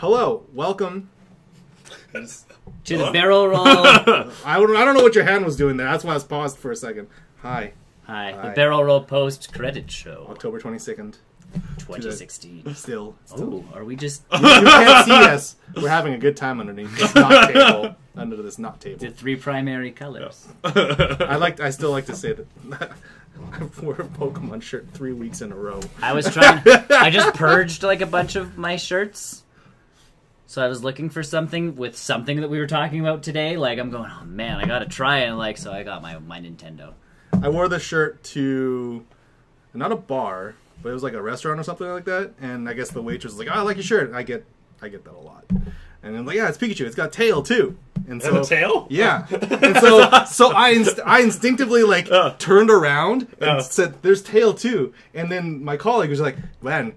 Hello, welcome. To the barrel roll. I, would, I don't know what your hand was doing there. That's why I was paused for a second. Hi, Hi, Hi. the barrel roll post credit show October 22nd. 2016. Still. still. Oh, are we just You can't see us. We're having a good time underneath this knot table. Under this knot table. the three primary colors? I like. I still like to say that. I wore a Pokemon shirt three weeks in a row. I was trying. I just purged like a bunch of my shirts. So I was looking for something with something that we were talking about today. Like I'm going, oh man, I gotta try it. Like so, I got my my Nintendo. I wore the shirt to not a bar, but it was like a restaurant or something like that. And I guess the waitress was like, "Oh, I like your shirt." I get, I get that a lot. And I'm like, "Yeah, it's Pikachu. It's got tail too." And so Have a tail? Yeah. And so so I inst- I instinctively like Uh. turned around and Uh. said, "There's tail too." And then my colleague was like, "Man,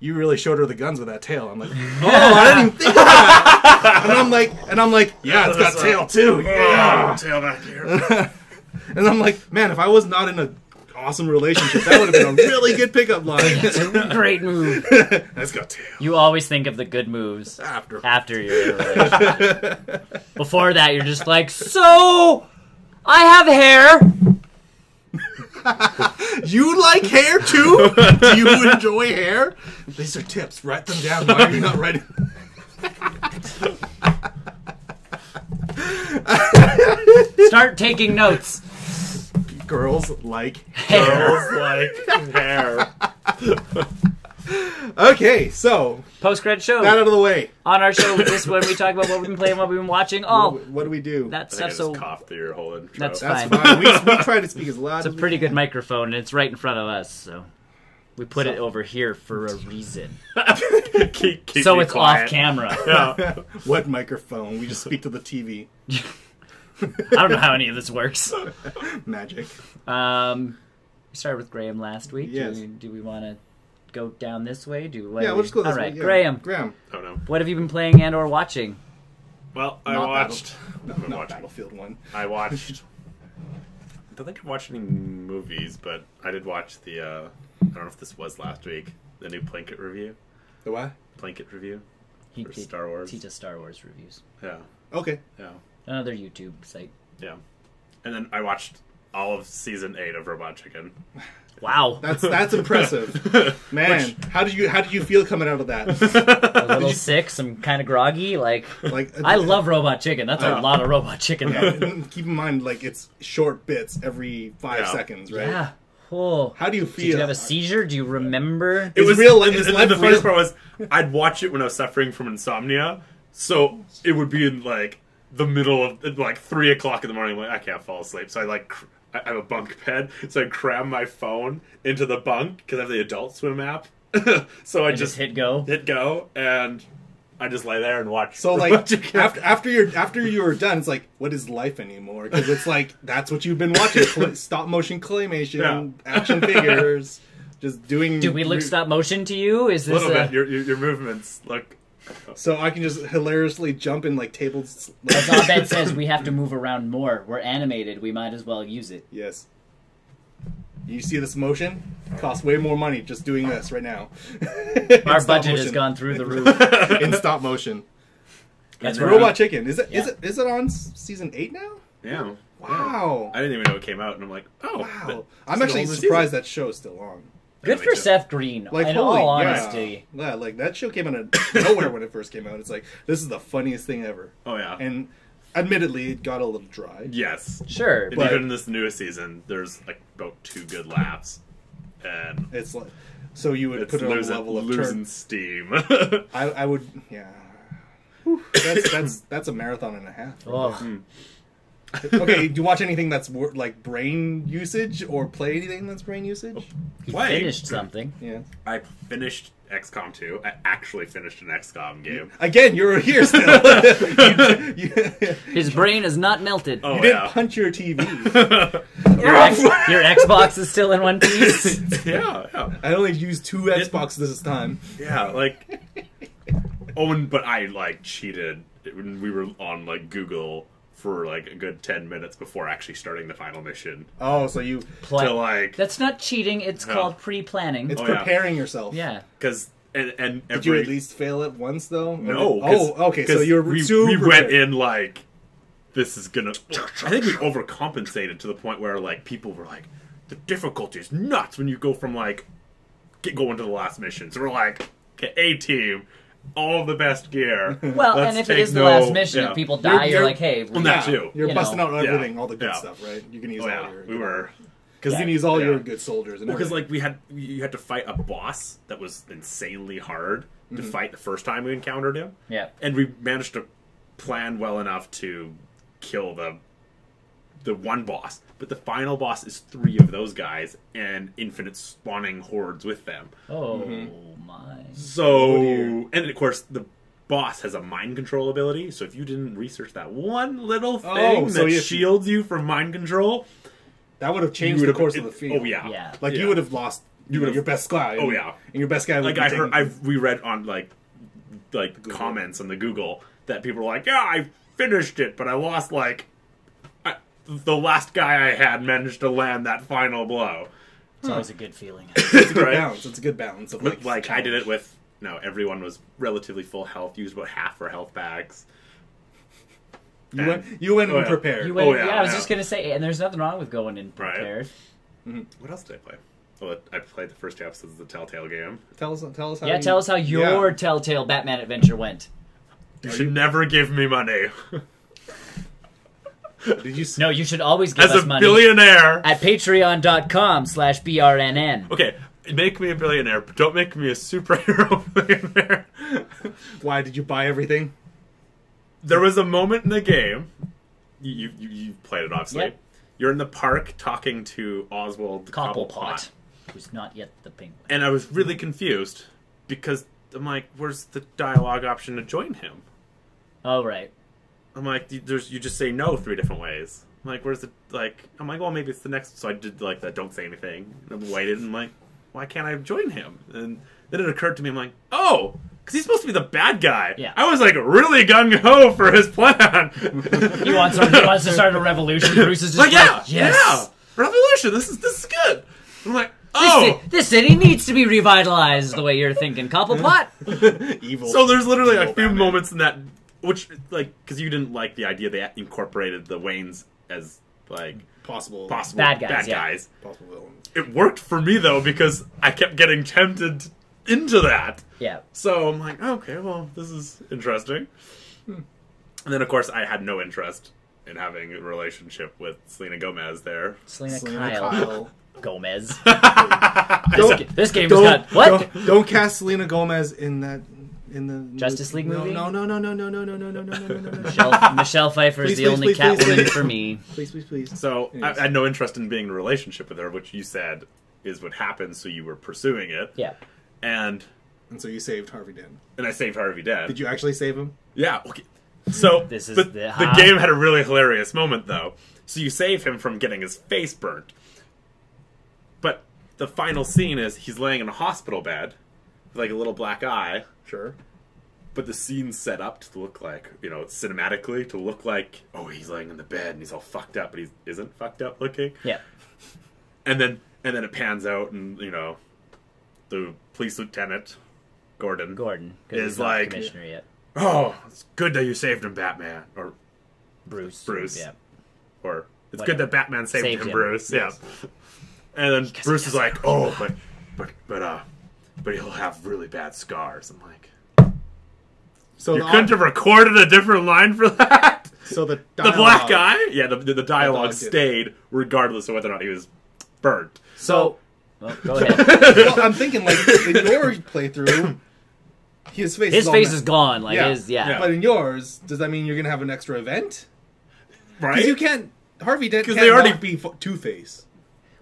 you really showed her the guns with that tail." I'm like, "Oh, I didn't even think of that." And I'm like, and I'm like, "Yeah, it's got That's tail too." Oh, yeah. Oh, tail back here. And I'm like, "Man, if I was not in a awesome relationship, that would have been a really good pickup line." Great move. That's got tail. You always think of the good moves After. after you're in a relationship. Before that, you're just like, so I have hair. You like hair too? Do you enjoy hair? These are tips. Write them down. Why are you not writing? Start taking notes. Girls like Hair. Girls like hair. Okay, so Post credit show. that out of the way. On our show, this when we talk about what we've been playing, what we've been watching. What, Oh, do we- what do we do? that I think I stuff. just So coughed through your whole intro. That's That's fine. fine. We, we try to speak as loud. it's a as we pretty good can. microphone, and it's right in front of us. So we put it over here for a reason. keep, keep So it's quiet. off camera. Yeah. What microphone? We just speak to the TV. I don't know how any of this works. Magic. Um, we started with Graham last week. Yes. Do we, do we want to go down this way? Do what yeah, do we'll just go this All right, way. Yeah. Graham. Graham. Oh no. What have you been playing and or watching? Well, I Not watched. No, I've been not watching. Battlefield One. I watched. I don't think I've watched any movies, but I did watch the. uh I don't know if this was last week. The new Plinkett review. The what? Plinkett review He for did- Star Wars. He does Star Wars reviews. Yeah, Okay. yeah, Another YouTube site. yeah. And then I watched all of season eight of Robot Chicken. Wow. That's that's impressive, man. how did you how did you feel coming out of that? a little sick, some kind of groggy. Like, Like I uh, love Robot Chicken. That's a lot of Robot Chicken. Yeah, keep in mind, like it's short bits every five Yeah. seconds, right? Yeah. Oh. How do you feel? Did you have a seizure? Do you remember? It was real- is And, life and the funniest part was, I'd watch it when I was suffering from insomnia, so it would be in like the middle of like three o'clock in the morning. Like I can't fall asleep, so I like cr- I have a bunk bed, so I cram my phone into the bunk because I have the Adult Swim app. so I just just hit go. hit go, and I just lay there and watch. So like after after you're after you were done, it's like what is life anymore? Because it's like that's what you've been watching: Cl- stop motion claymation, Yeah. action figures, just doing. Do we look stop motion to you? Is this a this little a, bit, your, your your movements look. So I can just hilariously jump in like tables. As Abed says, we have to move around more. We're animated. We might as well use it. Yes. You see this motion? Costs way more money just doing this right now. Our budget has gone through the roof. in stop motion. That's And right. Robot Chicken is it is Yeah. it is it on season eight now? Yeah. Wow. I didn't even know it came out, and I'm like, oh, Wow. I'm actually an older surprised that show's still on. Good for too. Seth Green. Like in holy all yeah. honesty, Yeah, like that show came out of nowhere when it first came out. It's like this is the funniest thing ever. Oh yeah. And admittedly it got a little dry. yes. sure. And But- even in this newest season, there's like about two good laughs, and It's like so you would put it on a losing, level of losing turn. steam. I, I would yeah. That's that's that's a marathon and a half. Oh, okay, do you watch anything that's wor- like brain usage or play anything that's brain usage? he Why? finished something. Yeah. I finished XCOM 2. I actually finished an XCOM game. Again, you're here still. you, you- His brain is not melted. Oh you didn't yeah. punch your TV. Your, X- your Xbox is still in one piece. yeah, yeah, I only used two Xboxes this time. yeah. Like, oh, and, but I like cheated when we were on like Google for like a good ten minutes before actually starting the final mission. Oh, so you Pla- To like, That's not cheating. It's Yeah. called pre-planning. it's Oh, yeah. preparing yourself. yeah. because and and Did every you at least fail it once though? Or no. oh, okay. So 'cause you're we, super we went in like this is gonna. I think we overcompensated to the point where like people were like, the difficulty is nuts when you go from like get going to the last mission. So we're like, okay, A team, all the best gear. Well, Let's and if it is take is the last mission, yeah. if people You're- die, you're, you're- like, hey, Well, that Yeah, too. You're You busting know. out Yeah. everything, all the good Yeah. stuff, right? You can use Oh all yeah, your. we were. because Yeah. you can use all Yeah. your good soldiers and Because everything. like we had, you had to fight a boss that was insanely hard to fight the first time we encountered him. yeah. and we managed to plan well enough to kill the the one boss but the final boss is three of those guys and infinite spawning hordes with them Oh Mm-hmm. My. so dear. and of course the boss has a mind control ability so if you didn't research that one little oh, thing Oh, so that shields you from mind control that would have changed the course it- of the field. oh yeah Yeah. Like Yeah. you would have lost. You would've- your best guy. Oh, yeah. and your best guy. Would like I heard, I've, we read on like like comments on the Google that people were like, yeah, I finished it, but I lost like I, the last guy I had managed to land that final blow. It's hmm. always a good feeling. It's a good right? balance. It's a good balance of like. Like, I did it with no, everyone was relatively full health, used about half our health bags. You went. You went Oh, in yeah. prepared. You went, Oh, yeah, yeah, I was yeah. just gonna say, and there's nothing wrong with going in Right. prepared. Mm-hmm. What else did I play? Well, I played the first two episodes of the Telltale game. Tell us. Tell us how. Yeah, you- tell us how your Yeah. Telltale Batman adventure went. You should never give me money. Did you? s- No, you should always give As us a money billionaire. at patreon.com slash brnn. Okay, make me a billionaire, but don't make me a superhero billionaire. Why did you buy everything? there was a moment in the game. You you, you played it obviously. Yep. You're in the park talking to Oswald Cobblepot, Cobblepot, who's not yet the penguin. and I was really confused because I'm like, "Where's the dialogue option to join him?" Oh, right. I'm like, "You- "There's you just say no three different ways." I'm like, "Where's the like?" I'm like, "Well, maybe it's the next." So I did like that. Don't say anything. And I waited, and I'm like, "Why can't I join him?" And then it occurred to me, I'm like, "Oh." Because he's supposed to be the bad guy. Yeah. I was like really gung ho for his plan. He wants, he wants to start a revolution. Bruce is just like, like, yeah, yes. yeah, revolution. This is this is good. I'm like, This, oh, ci- this city needs to be revitalized the way you're thinking. Cobblepot? Evil. so there's literally a few Batman. moments in that, which like, because you didn't like the idea they incorporated the Waynes as like possible. possible Bad guys, bad yeah. guys. Possible villains. It worked for me though because I kept getting tempted into that. yeah. So I'm like, okay, well, this is interesting. And then of course I had no interest in having a relationship with Selena Gomez there. Selena, Selina Kyle, Kyle. Gomez. This, this game Don't, was got what? Don't, don't cast Selena Gomez in that in the Justice League no, movie? No, no, no, no, no, no, no, no, no, no, no, no, no, no. Michelle, Michelle Pfeiffer is Please, the please, only please, please, Catwoman for me. Please, please, please. So I, I had no interest in being in a relationship with her, which you said is what happened. So you were pursuing it, Yeah. and And so you saved Harvey Dent. and I saved Harvey Dent. Did you actually save him? Yeah. Okay. So This is but the- the game had a really hilarious moment though. So you save him from getting his face burnt, but the final scene is he's laying in a hospital bed with like a little black eye. Sure. But the scene's set up to look like, you know, cinematically to look like, oh, he's laying in the bed and he's all fucked up, but he isn't fucked up looking. Yeah. And then and then it pans out and, you know, the police lieutenant, Gordon, Gordon Is he's not like- commissioner yet. oh, it's good that you saved him, Batman. Or Bruce. Bruce. Yeah. or it's Whatever. good that Batman saved, Saved him, him. Bruce. Yeah. And then Because Bruce is like, "Oh, but but but uh, but he'll have really bad scars." I'm like, So "You the, couldn't have recorded a different line for that." so the the black guy, yeah, the the, the dialogue dialogue stayed regardless of whether or not he was burnt. So Well, go ahead. well, I'm thinking like in your playthrough, his face. His is face is gone. Like Yeah. his yeah. Yeah. But in yours, does that mean you're gonna have an extra event? Right? Because you can't. Harvey Dent 'Cause can't they already- not be Two Face.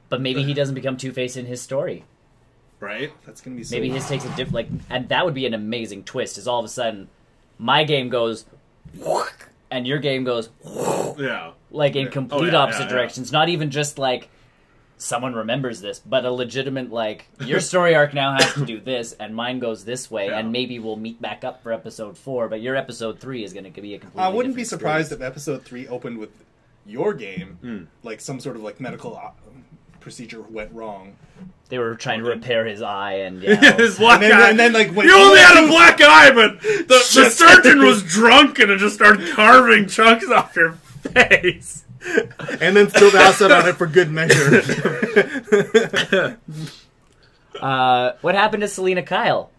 But maybe he doesn't become Two Face in his story. Right? That's gonna be so. Maybe his takes a diff like, and that would be an amazing twist. Is all of a sudden, my game goes, and your game goes Yeah. like in complete Oh, yeah, opposite yeah, yeah. directions. Not even just like someone remembers this, but a legitimate like your story arc now has to do this, and mine goes this way, Yeah. and maybe we'll meet back up for episode four. But your episode three is going to be a completely. I wouldn't be surprised story. if episode three opened with your game, Hmm. like some sort of like medical uh, procedure went wrong. They were trying to repair his eye, and yeah, Yeah, his black And then- eye. and then, like, when you he only had a black eye, but the, the surgeon was drunk and it just started carving chunks off your face. And then spilled acid on it for good measure. uh, what happened to Selina Kyle?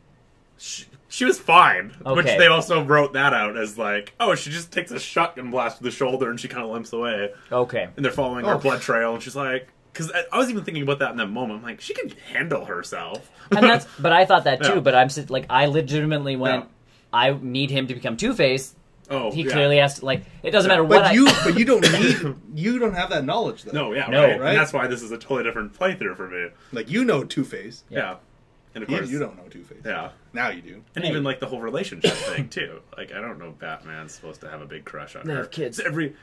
She, she was fine, which they also wrote that out as like, oh, she just takes a shotgun blast to the shoulder and she kind of limps away, Okay, and they're following Oh. her blood trail, and she's like, because I, I was even thinking about that in that moment. I'm like, she can handle herself. and that's. But I thought that too. Yeah. But I'm like, I legitimately went. Yeah. I need him to become Two Face. oh, He yeah. clearly has to. Like, it doesn't matter what. but I, you, but you don't need, you don't have that knowledge though. No, yeah, No, right. right? And that's why this is a totally different playthrough for me. Like you know Two Face. Yeah, and of You, course, you don't know Two Face. Yeah, Now you do. and Hey. even like the whole relationship thing too. Like I don't know, Batman's supposed to have a big crush on They her. have kids. So every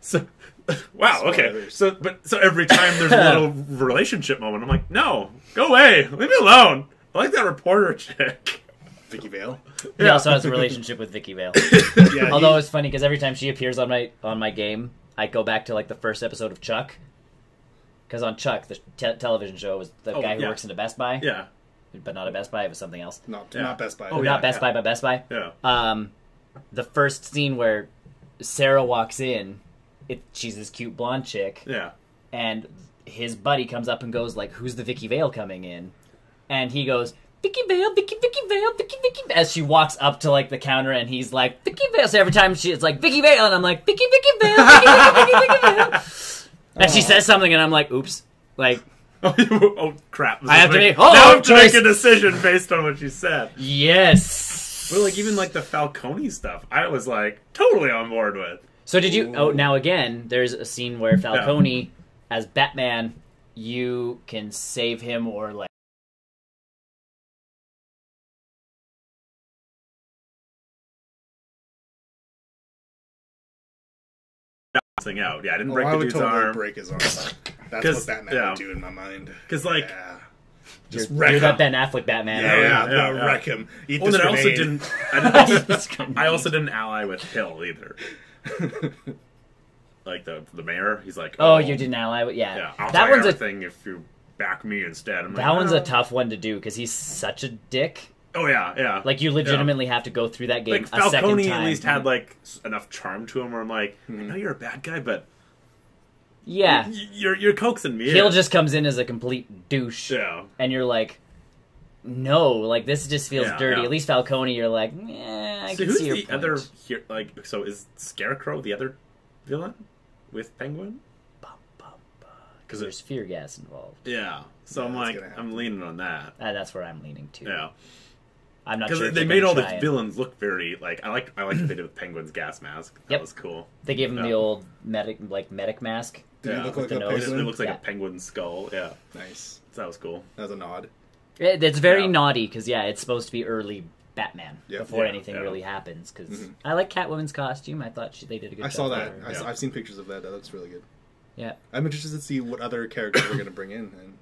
so, so- wow, okay. So but so every time there's a little relationship moment, I'm like, no, go away, leave me alone. I like that reporter chick. Vicky Vale. he also has a relationship with Vicky Vale. Yeah. Although he- it's funny because every time she appears on my on my game, I go back to like the first episode of Chuck. Because on Chuck, the te- television show was the Oh, guy who yeah. works in a Best Buy, Yeah, but not a Best Buy. It was something else. not Yeah. not Best Buy. Oh, Oh, yeah, not Best yeah. Buy, but Best Buy. yeah. Um, the first scene where Sarah walks in, it she's this cute blonde chick, Yeah. and his buddy comes up and goes like, "Who's the Vicky Vale coming in?" And he goes, "Vicky Vale, Vicky, Vicky Vale, Vicky, Vicky." As she walks up to like the counter, and he's like, "Vicky Vale." So every time she, it's like Vicky Vale, and I'm like, "Vicky, Vicky Vale, Vicky, Vicky, Vicky, Vicky Vale." And she says something, and I'm like, "Oops!" Like, oh, oh crap! I have to Make- make- oh, now I have to choice. make a decision based on what you said. yes. But like even like the Falcone stuff, I was like totally on board with. So did you? Oh, now again, there's a scene where Falcone, as Batman, you can save him or like. Thing out, yeah. I didn't Oh, break I the would dude's totally arm break his arm. That's 'Cause- what Batman yeah. would do in my mind. Because like- yeah. Just Just wreck you're that him. Ben Affleck Batman. Yeah, yeah, yeah, yeah, yeah. wreck him. Eat Well, this then I also didn't. I, didn't I also didn't ally with Hill either. Like the the mayor, he's like, Oh, oh you didn't ally. Yeah, Yeah, I'll that one's a thing if you back me instead. I'm like, that one's a "Oh." tough one to do because he's such a dick. Oh yeah, yeah. Like you legitimately have to go through that game like a second Falcone at least had like enough charm to him where I'm like. I know you're a bad guy, but yeah, you're you're coaxing me. Hill just comes in as a complete douche, yeah. and you're like, no, like this just feels Yeah, dirty. yeah. At least Falcone, you're like, yeah, I So can who's see your the point. other here? Like, so is Scarecrow the other villain with Penguin? Because there's fear gas involved. Yeah. So Yeah, I'm like. I'm leaning on that. Uh, that's where I'm leaning to. Yeah. I'm not Because sure. they made all the try villains look very like I like I like what they did with Penguin's gas mask. That Yep. was cool. They gave him the old medic, like medic mask. Did yeah. he look like a. It, penguin? it looks like Yeah. a penguin skull. Yeah. Nice. So that was cool. As a nod. It, it's very Yeah. naughty because yeah, it's supposed to be early Batman Yeah. before Yeah, anything yeah. really happens. Because Mhm. I like Catwoman's costume. I thought she, they did a good I job. saw with that. her. I, Yeah. have seen pictures of that. That looks really good. Yeah, I'm interested to see what other characters they're going to bring in. And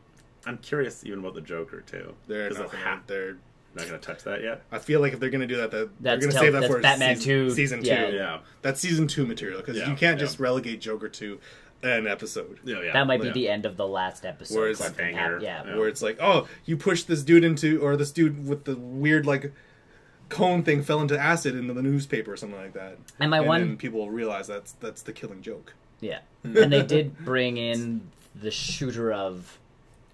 I'm curious even about the Joker too. they're 'Cause not, they'll gonna, have- they're. not gonna touch that yet. I feel like if they're going to do that, that they're That's going to tell- save that that's for Batman season, 2, season two. yeah. Yeah. That's season two material because Yeah, you can't yeah. just relegate Joker to an episode. Yeah. Yeah. that might be Yeah. the end of the last episode. Where it's something hap- yeah. Yeah. where it's like, oh, you pushed this dude into, or this dude with the weird like cone thing fell into acid into the newspaper or something like that. And my and one, then people realize that's that's the killing joke. yeah, hmm. and they did bring in the shooter of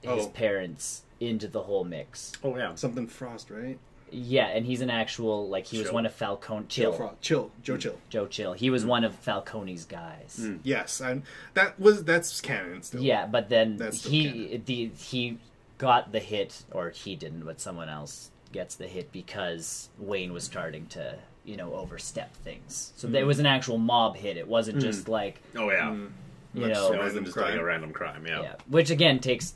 his Oh. parents into the whole mix. Oh yeah. Something Frost, right? Yeah, and he's an actual like he was Chill. one of Falcone. Chill, Chill, Frost. Chill, Joe, chill. Joe Chill. He was one of Falcone's guys. Mm. Yes, and that was that's canon still. Yeah, but then That's still he the he got the hit, or he didn't, but someone else gets the hit because Wayne was starting to you know overstep things. So Hmm. there was an actual mob hit. It wasn't just like Oh yeah. Mm. you Much know It wasn't just like crime. a random crime. Yeah. yeah, which again takes So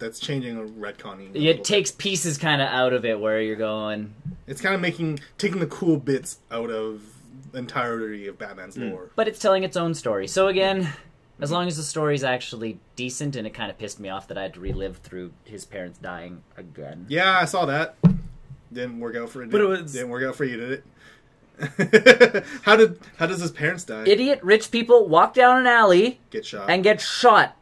that's changing a retconning. a little it bit. takes pieces kind of out of it where you're going. It's kind of making taking the cool bits out of the entirety of Batman's Mm. lore. But it's telling its own story. So again, as long as the story's actually decent, and it kind of pissed me off that I had to relive through his parents dying again. Yeah, I saw that. Didn't work out for it. But it was- didn't work out for you, did it? how did how does his parents die? Idiot rich people walk down an alley Get shot. and get shot.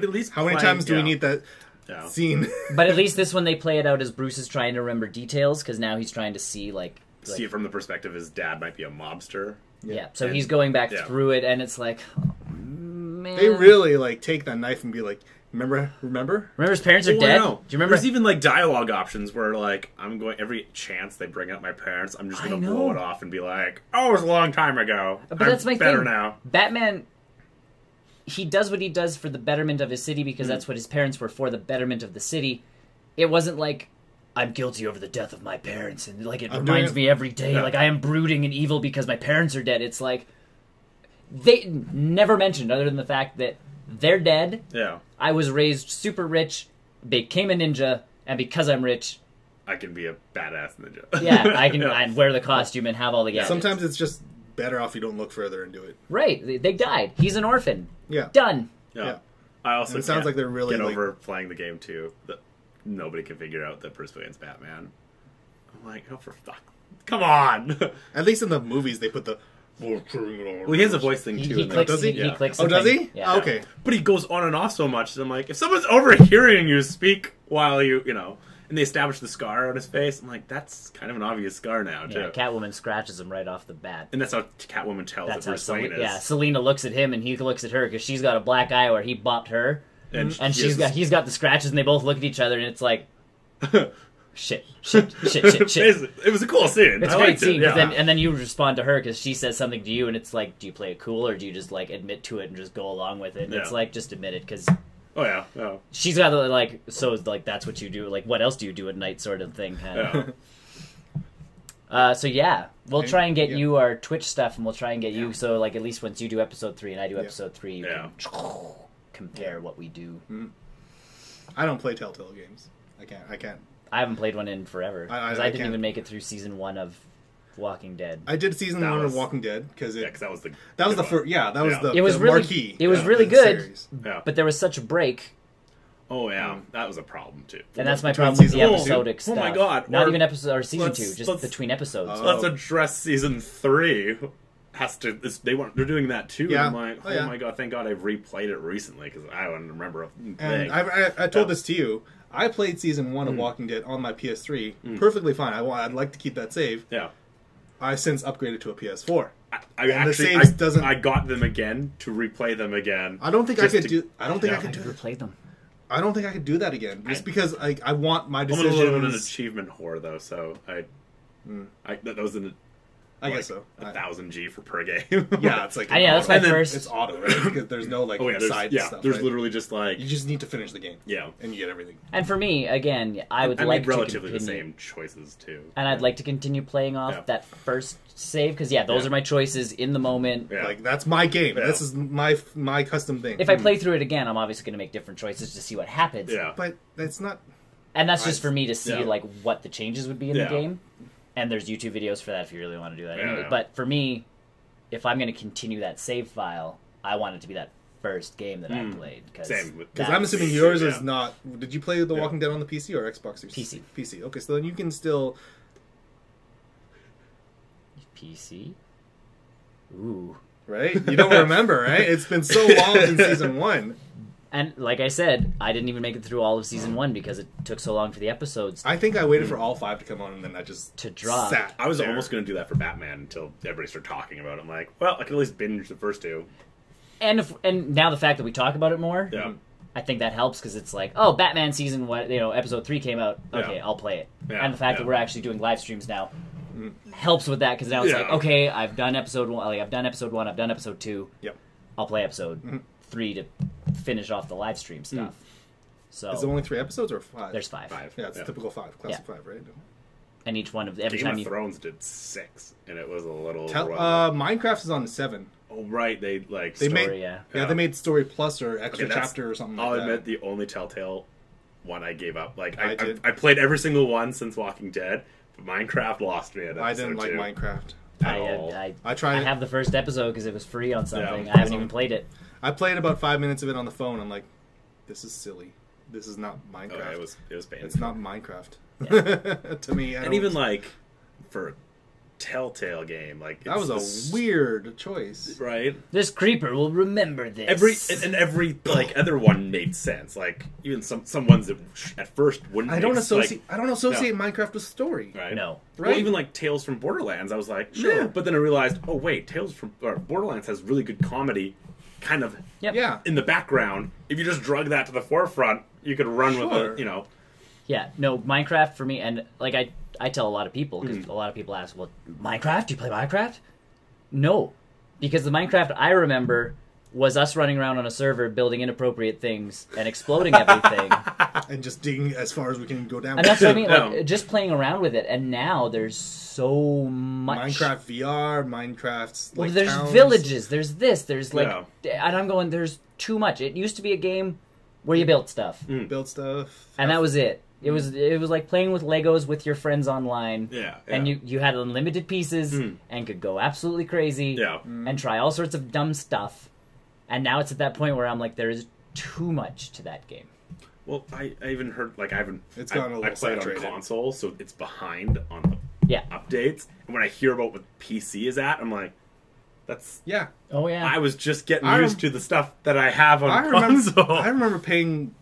But at least How many playing- times do we need that Yeah. scene? But at least this one they play it out as Bruce is trying to remember details because now he's trying to see like, like See it from the perspective his dad might be a mobster. yeah. So And- he's going back through it, and it's like, oh, man. they really like take that knife and be like, "Remember, remember." remember his parents are Well, I dead. know. Do you remember? There's even like dialogue options where like I'm going every chance they bring up my parents, I'm just gonna blow it off and be like, "Oh, it was a long time ago. But I'm that's my better thing. now." Batman, he does what he does for the betterment of his city because Hmm. that's what his parents were for the betterment of the city. It wasn't like I'm guilty over the death of my parents and like it I'm reminds doing me every day Yeah. like I am brooding and evil because my parents are dead. It's like they never mentioned other than the fact that they're dead. Yeah, I was raised super rich, became a ninja, and because I'm rich, I can be a badass ninja. yeah, I can Yeah. I wear the costume and have all the gadgets. Sometimes it's just better off you don't look further and do it. right, they, they died. He's an orphan. Yeah. Done. Yeah. Yeah. I also And it sounds like they're really, get like- over playing the game too. That nobody can figure out that Bruce Wayne's Batman. I'm like, oh for fuck, come on. At least in the movies, they put the. well, he has a voice thing too. he in that. clicks. does he? He, Yeah. clicks. Oh, the does thing. he? Yeah. Oh, okay. But he goes on and off so much. that I'm like, if someone's overhearing you speak while you, you know, and they establish the scar on his face, I'm like, that's kind of an obvious scar now too. Yeah, Catwoman scratches him right off the bat. and that's how Catwoman tells That's that how Bruce Sel- Wayne is. yeah, Selina looks at him and he looks at her because she's got a black eye where he bopped her, and, and he she's has got he's got the scratches, and they both look at each other, and it's like shit, shit, shit, shit, shit. It was a cool scene. It's I a great liked it, yeah. then, and then you respond to her because she says something to you, and it's like, do you play it cool or do you just like admit to it and just go along with it? And It's like just admit it because oh yeah, yeah. she's got the, like so like that's what you do. Like what else do you do at night, sort of thing. Kind of. yeah. Uh, so yeah, we'll And- try and get yeah. you our Twitch stuff, and we'll try and get you so like at least once you do episode three and I do Yeah. episode three, you Yeah. can compare what we do. I don't play Telltale games. I can't. I can't. I haven't played one in forever I- I- I, I didn't can't. even make it through season one of Walking Dead. I did season That one was- of Walking Dead because Yeah, it 'cause that was the that was the good one. first. Yeah, that was Yeah. the It was the really- marquee. it was of really the good. series. Yeah. But there was such a break, oh yeah, that was a problem too. and that's my problem with the season one and episodic two? Oh stuff. my God, Not or- even episode or season let's- two, just let's- between episodes. Oh. Let's address season three. Has to. This, they weren't. They're doing that too. Yeah. I'm like, Oh, oh, yeah. my god! Thank God I've replayed it recently because I don't remember a thing. And I, I, I told Yeah. this to you. I played season one of Mm. Walking Dead on my PS3, perfectly fine. I, wa- I'd like to keep that save. yeah. I since upgraded to a PS4. I, I And the actually I, doesn't- I got them again to replay them again. I don't think I could to- do. I don't think Yeah. I could I do. never played them. I don't think I could do that again, just I- because I, I want my I'm a little bit of an achievement whore though, so I, hmm. I that, that was an, I like, guess so. A I- thousand G for per game. yeah, it's like I- yeah, that's oh, my and then first- It's auto, right? Because there's no like oh yeah, there's, side yeah. stuff. there's right? literally just like You just need to finish the game, yeah. and you get everything. And for me, again, I would I like made to relatively the same choices too. and I'd like to continue playing off Yeah. that first save because yeah, those Yeah. are my choices in the moment. Yeah. Like that's my game. Yeah. This is my my custom thing. If I hmm. play through it again, I'm obviously going to make different choices to see what happens. yeah. but that's not. And that's just I- for me to see Yeah. like what the changes would be in Yeah. the game. And there's YouTube videos for that if you really want to do that. Yeah, anyway. But for me, if I'm going to continue that save file, I want it to be that first game that I Mm. played. Cause Same Because I'm assuming yours yeah. is not. Did you play The Yeah. Walking Dead on the PC or Xbox? Or PC. PC. Okay, so then you can still. PC. Ooh. Right? You don't remember, right? It's been so long since season one. And like I said, I didn't even make it through all of season one because it took so long for the episodes. I think I waited for all five to come on, and then I just To drop. Sat I was there. almost going to do that for Batman until everybody started talking about it. I'm like, well, I can at least binge the first two. And if, and now the fact that we talk about it more, Yeah. I think that helps because it's like, oh, Batman season one, you know, episode three came out. Okay, Yeah. I'll play it. Yeah, and the fact yeah. that we're actually doing live streams now helps with that because now it's Yeah. like, okay, I've done episode one, like I've done episode one, I've done episode two. Yep. I'll play episode mm-hmm. three to finish off the live stream stuff. So Is it only three episodes or five? there's five. Five. Yeah, it's typical five, classic Yeah. five, right? and each one of every Game time of you Thrones did six, and it was a little. Tell, uh, Minecraft is on seven. oh right, they like. They story, made- yeah. Yeah, Yeah. they made story plus or extra Okay, chapter or something I'll like admit, that. the only Telltale one I gave up. Like I I, I, did. I, played every single one since Walking Dead, but Minecraft lost me at I didn't episode like two. Minecraft. at I, all. I, I I tried. have the first episode because it was free on something. Yeah. I haven't even played it. I played about five minutes of it on the phone. I'm like, this is silly. This is not Oh, Minecraft. yeah, it was it was painful. It's not Minecraft. to me, I and don't- even like for Telltale game. Like That was a this- weird choice. right. This creeper will remember this. Every and, and every like other one made sense. Like even some some ones that at first wouldn't. I don't make, associate. Like, I don't associate Minecraft with story. right. No. Well, Right? even like Tales from Borderlands, I was like, sure, Yeah. but then I realized, oh wait, Tales from or Borderlands has really good comedy, kind of Yep. Yeah. in the background. If you just drug that to the forefront, you could run with Sure. it. You know, Yeah, no, Minecraft for me, and like I, I tell a lot of people because Mm. a lot of people ask, "Well, Minecraft? Do you play Minecraft?" No, because the Minecraft I remember was us running around on a server building inappropriate things and exploding everything, And just digging as far as we can go down. and that's what I mean. Like No. just playing around with it, and now there's so much Minecraft VR, Minecraft's Well, there's towns. villages. There's this. There's like, Yeah. and I'm going. There's too much. It used to be a game where you mm. built stuff, mm. build stuff, and that was it. It mm. was it was like playing with Legos with your friends online. yeah, and you you had unlimited pieces Mm. and could go absolutely crazy yeah. and try all sorts of dumb stuff and now it's at that point where i'm like there is too much to that game Well, I, I even heard like I haven't. It's I, gotten a I little played saturated. on console, so it's behind on the yeah updates. And when I hear about what PC is at, I'm like, that's. yeah. oh yeah I was just getting I used to the stuff that I have on I remember. console. I remember paying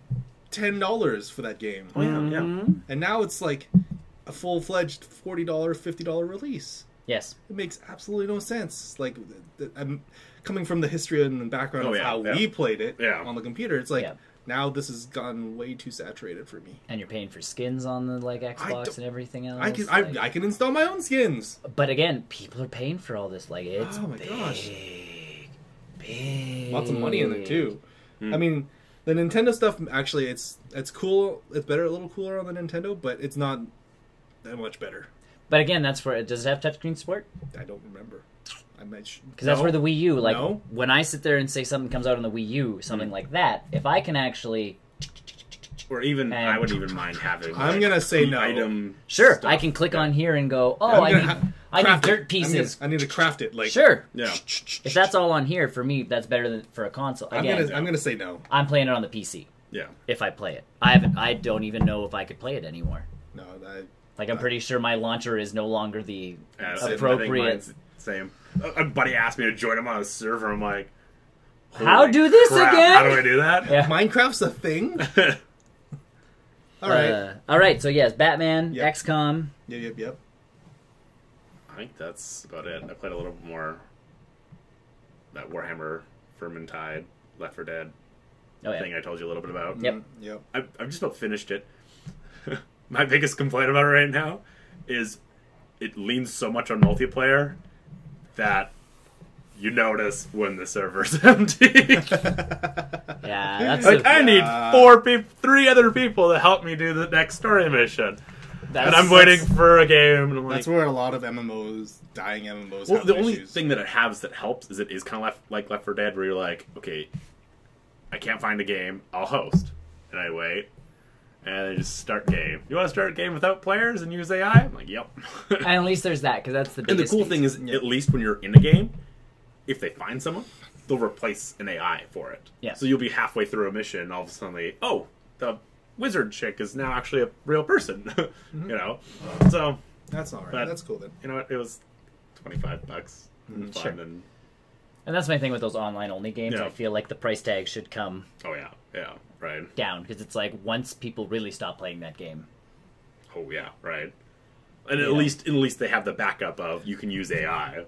ten dollars for that game, Oh, yeah, yeah. Mhm. and now it's like a full fledged forty dollar, fifty dollar release. yes It makes absolutely no sense. Like, th- th- I'm coming from the history and the background Oh, of yeah, how yeah. we played it Yeah. on the computer. It's like Yeah. now this has gotten way too saturated for me. and you're paying for skins on the like xbox and everything else I can like- I, I can install my own skins. but again people are paying for all this like it's Oh my big, gosh. big Lots of money in there too. Hmm. I mean, the Nintendo stuff actually it's it's cool. It's better, a little cooler on the Nintendo, but it's not that much better. but again that's where it does it have touchscreen support I don't remember. I might. Sh- Because that's where the Wii U, like, No. when I sit there and say something comes out on the Wii U, something hmm. like that, if I can actually, Or even And- I wouldn't even mind having. I'm like, gonna say no. Item. sure, stuff. I can click Yeah. on here and go, oh, I'm I gonna need, ha- I need craft it. dirt I'm pieces. gonna- I need to craft it. Like Sure, Yeah. if that's all on here for me, that's better than for a console. I'm gonna I'm gonna say no. I'm playing it on the PC. Yeah. If I play it, I haven't. I don't even know if I could play it anymore. No, I, Like, I'm pretty sure my launcher is no longer the Yeah, same. I think appropriate. Same. A, a buddy asked me to join him on a server. I'm like, How do this crap, again? How do I do that? Yeah. Minecraft's a thing. All right. Uh, all right. So yes, Batman, Yep. XCOM. yep, yep, yep. I think that's about it. I played a little bit more that Warhammer Vermintide Left 4 Dead Oh yeah. thing I told you a little bit about. Yep. Mm, yep. I've, I've just about finished it. My biggest complaint about it right now is it leans so much on multiplayer that you notice when the server's empty. Yeah, that's like a- I need four people, three other people to help me do the next story mission, that's, and I'm waiting for a game. And I'm like, That's where a lot of MMOs, dying MMOs, well, have the only issues. thing that it has that helps is it is kind of left like Left 4 Dead, where you're like, okay, I can't find a game, I'll host, and I wait. And I just start game. You want to start a game without players and use AI? I'm like, yep. And at least there's that because that's the And the cool piece. thing is, Yeah. at least when you're in a game, if they find someone, they'll replace an AI for it. Yeah. So you'll be halfway through a mission, and all of a sudden, oh, the wizard chick is now actually a real person. Mm-hmm. you know. So That's all right. But- That's cool then. you know what? It was twenty five bucks. and fun Sure. and and that's my thing with those online only games. Yeah. I feel like the price tag should come oh yeah, yeah, right. down because it's like once people really stop playing that game. Oh yeah, right. And at least at least they have the backup of you can use AI.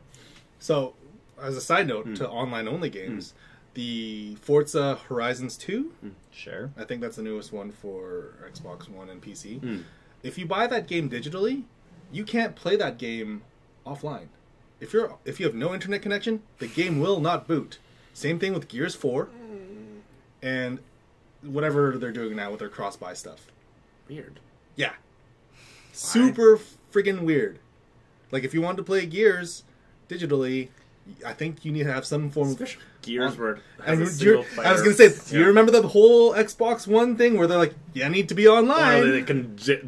So, as a side note Hmm. to online only games, the Forza Horizons 2, Sure. I think that's the newest one for Xbox One and PC. Hmm. If you buy that game digitally, you can't play that game offline. If you're if you have no internet connection, the game will not boot. Same thing with Gears 4 and whatever they're doing now with their cross-buy stuff. Weird. Yeah. Super friggin' weird. Like if you want to play Gears digitally, I think you need to have some form of Gears On- where it and has a you're- single I was gonna say, do you remember the whole Xbox One thing where they're like, "You need to be Or online." they can j-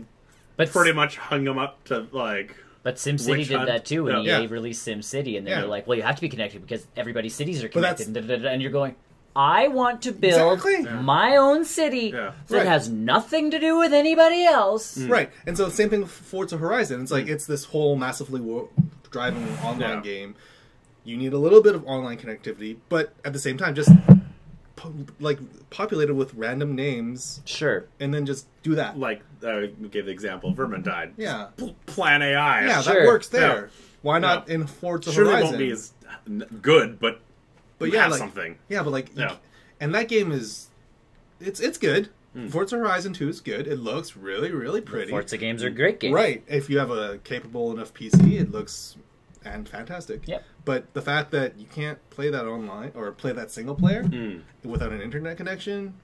But pretty much hung them up to like but SimCity did Hunt. that too when Yeah. EA Yeah. released SimCity, and then Yeah. they're like, "Well, you have to be connected because everybody's cities are But that's- connected." da, da, da, and you're going, "I want to build Exactly. Yeah. my own city Yeah. that Right. has nothing to do with anybody else." Mm. Right, and so same thing with Forza Horizon. It's like it's this whole massively wo- driving online Yeah. game, you need a little bit of online connectivity, but at the same time, just po- like populated with random names, Sure. and then just do that. Like uh, gave the example, Vermintide. Yeah. P- Plan AI. yeah, Sure. that works there. Yeah. Why not Yeah. in Forza Sure, they Horizon? won't be as good, but but yeah, have like, something. Yeah, but like, Yeah. and that game is, it's it's good. Hmm. Forza Horizon Two is good. It looks really really pretty. Forza games are great games. Right. If you have a capable enough PC, it looks and fantastic. Yep. But the fact that you can't play that online or play that single player Mm. without an internet connection,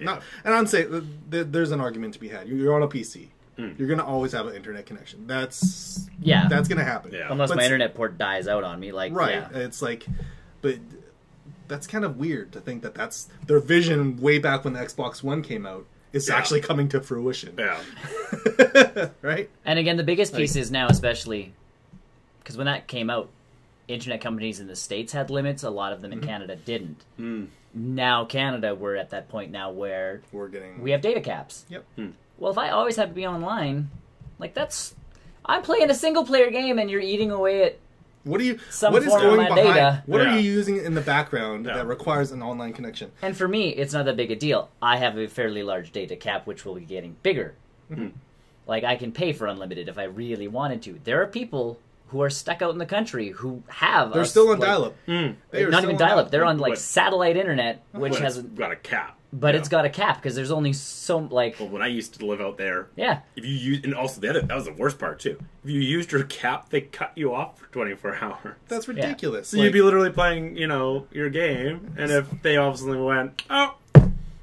not. And I'm saying th- th- there's an argument to be had. You're on a PC. Mm. You're gonna always have an internet connection. That's Yeah. That's gonna happen. Yeah. Unless But my internet port dies out on me, like Right. yeah. It's like, but that's kind of weird to think that that's their vision way back when the Xbox One came out is Yeah. actually coming to fruition. Yeah. right. And again, the biggest Like- piece is now, especially because when that came out, internet companies in the states had limits. A lot of them in Mm-hmm. Canada didn't. Mm. Now Canada, we're at that point now where We're getting. we have data caps. Yep. Well, if I always have to be online, like that's I'm playing a single player game and you're eating away at What are you? Some what is form of going behind? data. What Yeah. are you using in the background Yeah. that requires an online connection? And for me, it's not that big a deal. I have a fairly large data cap, which will be getting bigger. Mm-hmm. Like, I can pay for unlimited if I really wanted to. There are people who are stuck out in the country who have. They're a- still on like, dial-up. Mm. They are Not even dial up. They're on like What? satellite internet, which But has, it's got a cap. but Yeah. it's got a cap because there's only so like, Well, when I used to live out there, yeah, if you use, and also the other, that was the worst part too. If you used your cap, they cut you off for 24 hours. That's ridiculous. So like, you'd be literally playing, you know, your game, and if they obviously went, oh,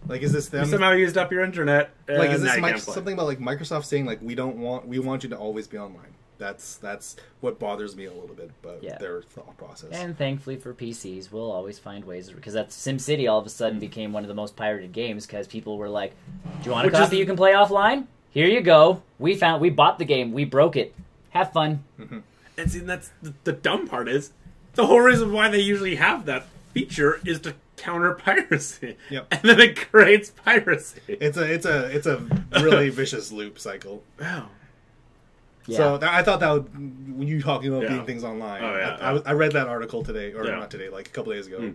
like, is this you them? somehow used up your internet, like, is now this you mic- can't play. something about like Microsoft saying like we don't want we want you to always be online? That's that's what bothers me a little bit about Yeah. their thought process. and thankfully for PCs, we'll always find ways because that's SimCity all of a Mm. sudden became one of the most pirated games because people were like, "Do you want a Which is- copy you can play offline? Here you go. We found we bought the game. We broke it. Have fun." And see, that's the, the dumb part is the whole reason why they usually have that feature is to counter piracy. Yep. And then it creates piracy. it's a it's a it's a really vicious loop cycle. Wow. Yeah. So that, I thought that would, when you talking about Yeah. being things online. Oh, yeah. I, I, I read that article today, or Yeah. not today, like a couple days ago, Hmm.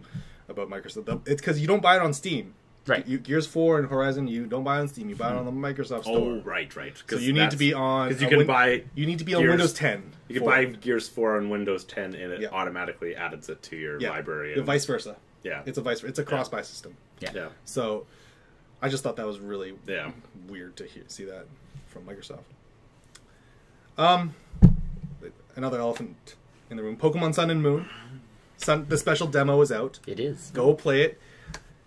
about Microsoft. It's because you don't buy it on Steam. Right. You, Gears Four and Horizon, you don't buy on Steam. You buy it on the Microsoft Store. Oh, right, right. so you need to be on. because you a can Win- buy You need to be on Gears- Windows 10. you can for buy it. Gears Four on Windows 10, and it Yeah. automatically adds it to your yeah. library. Yeah, And, vice versa. yeah, It's a vice. It's a cross buy system. yeah. yeah, So, I just thought that was really yeah. weird to hear, see that from Microsoft. Um, another elephant in the room: Pokemon Sun and Moon. Sun, the special demo is out. It is. Go play it.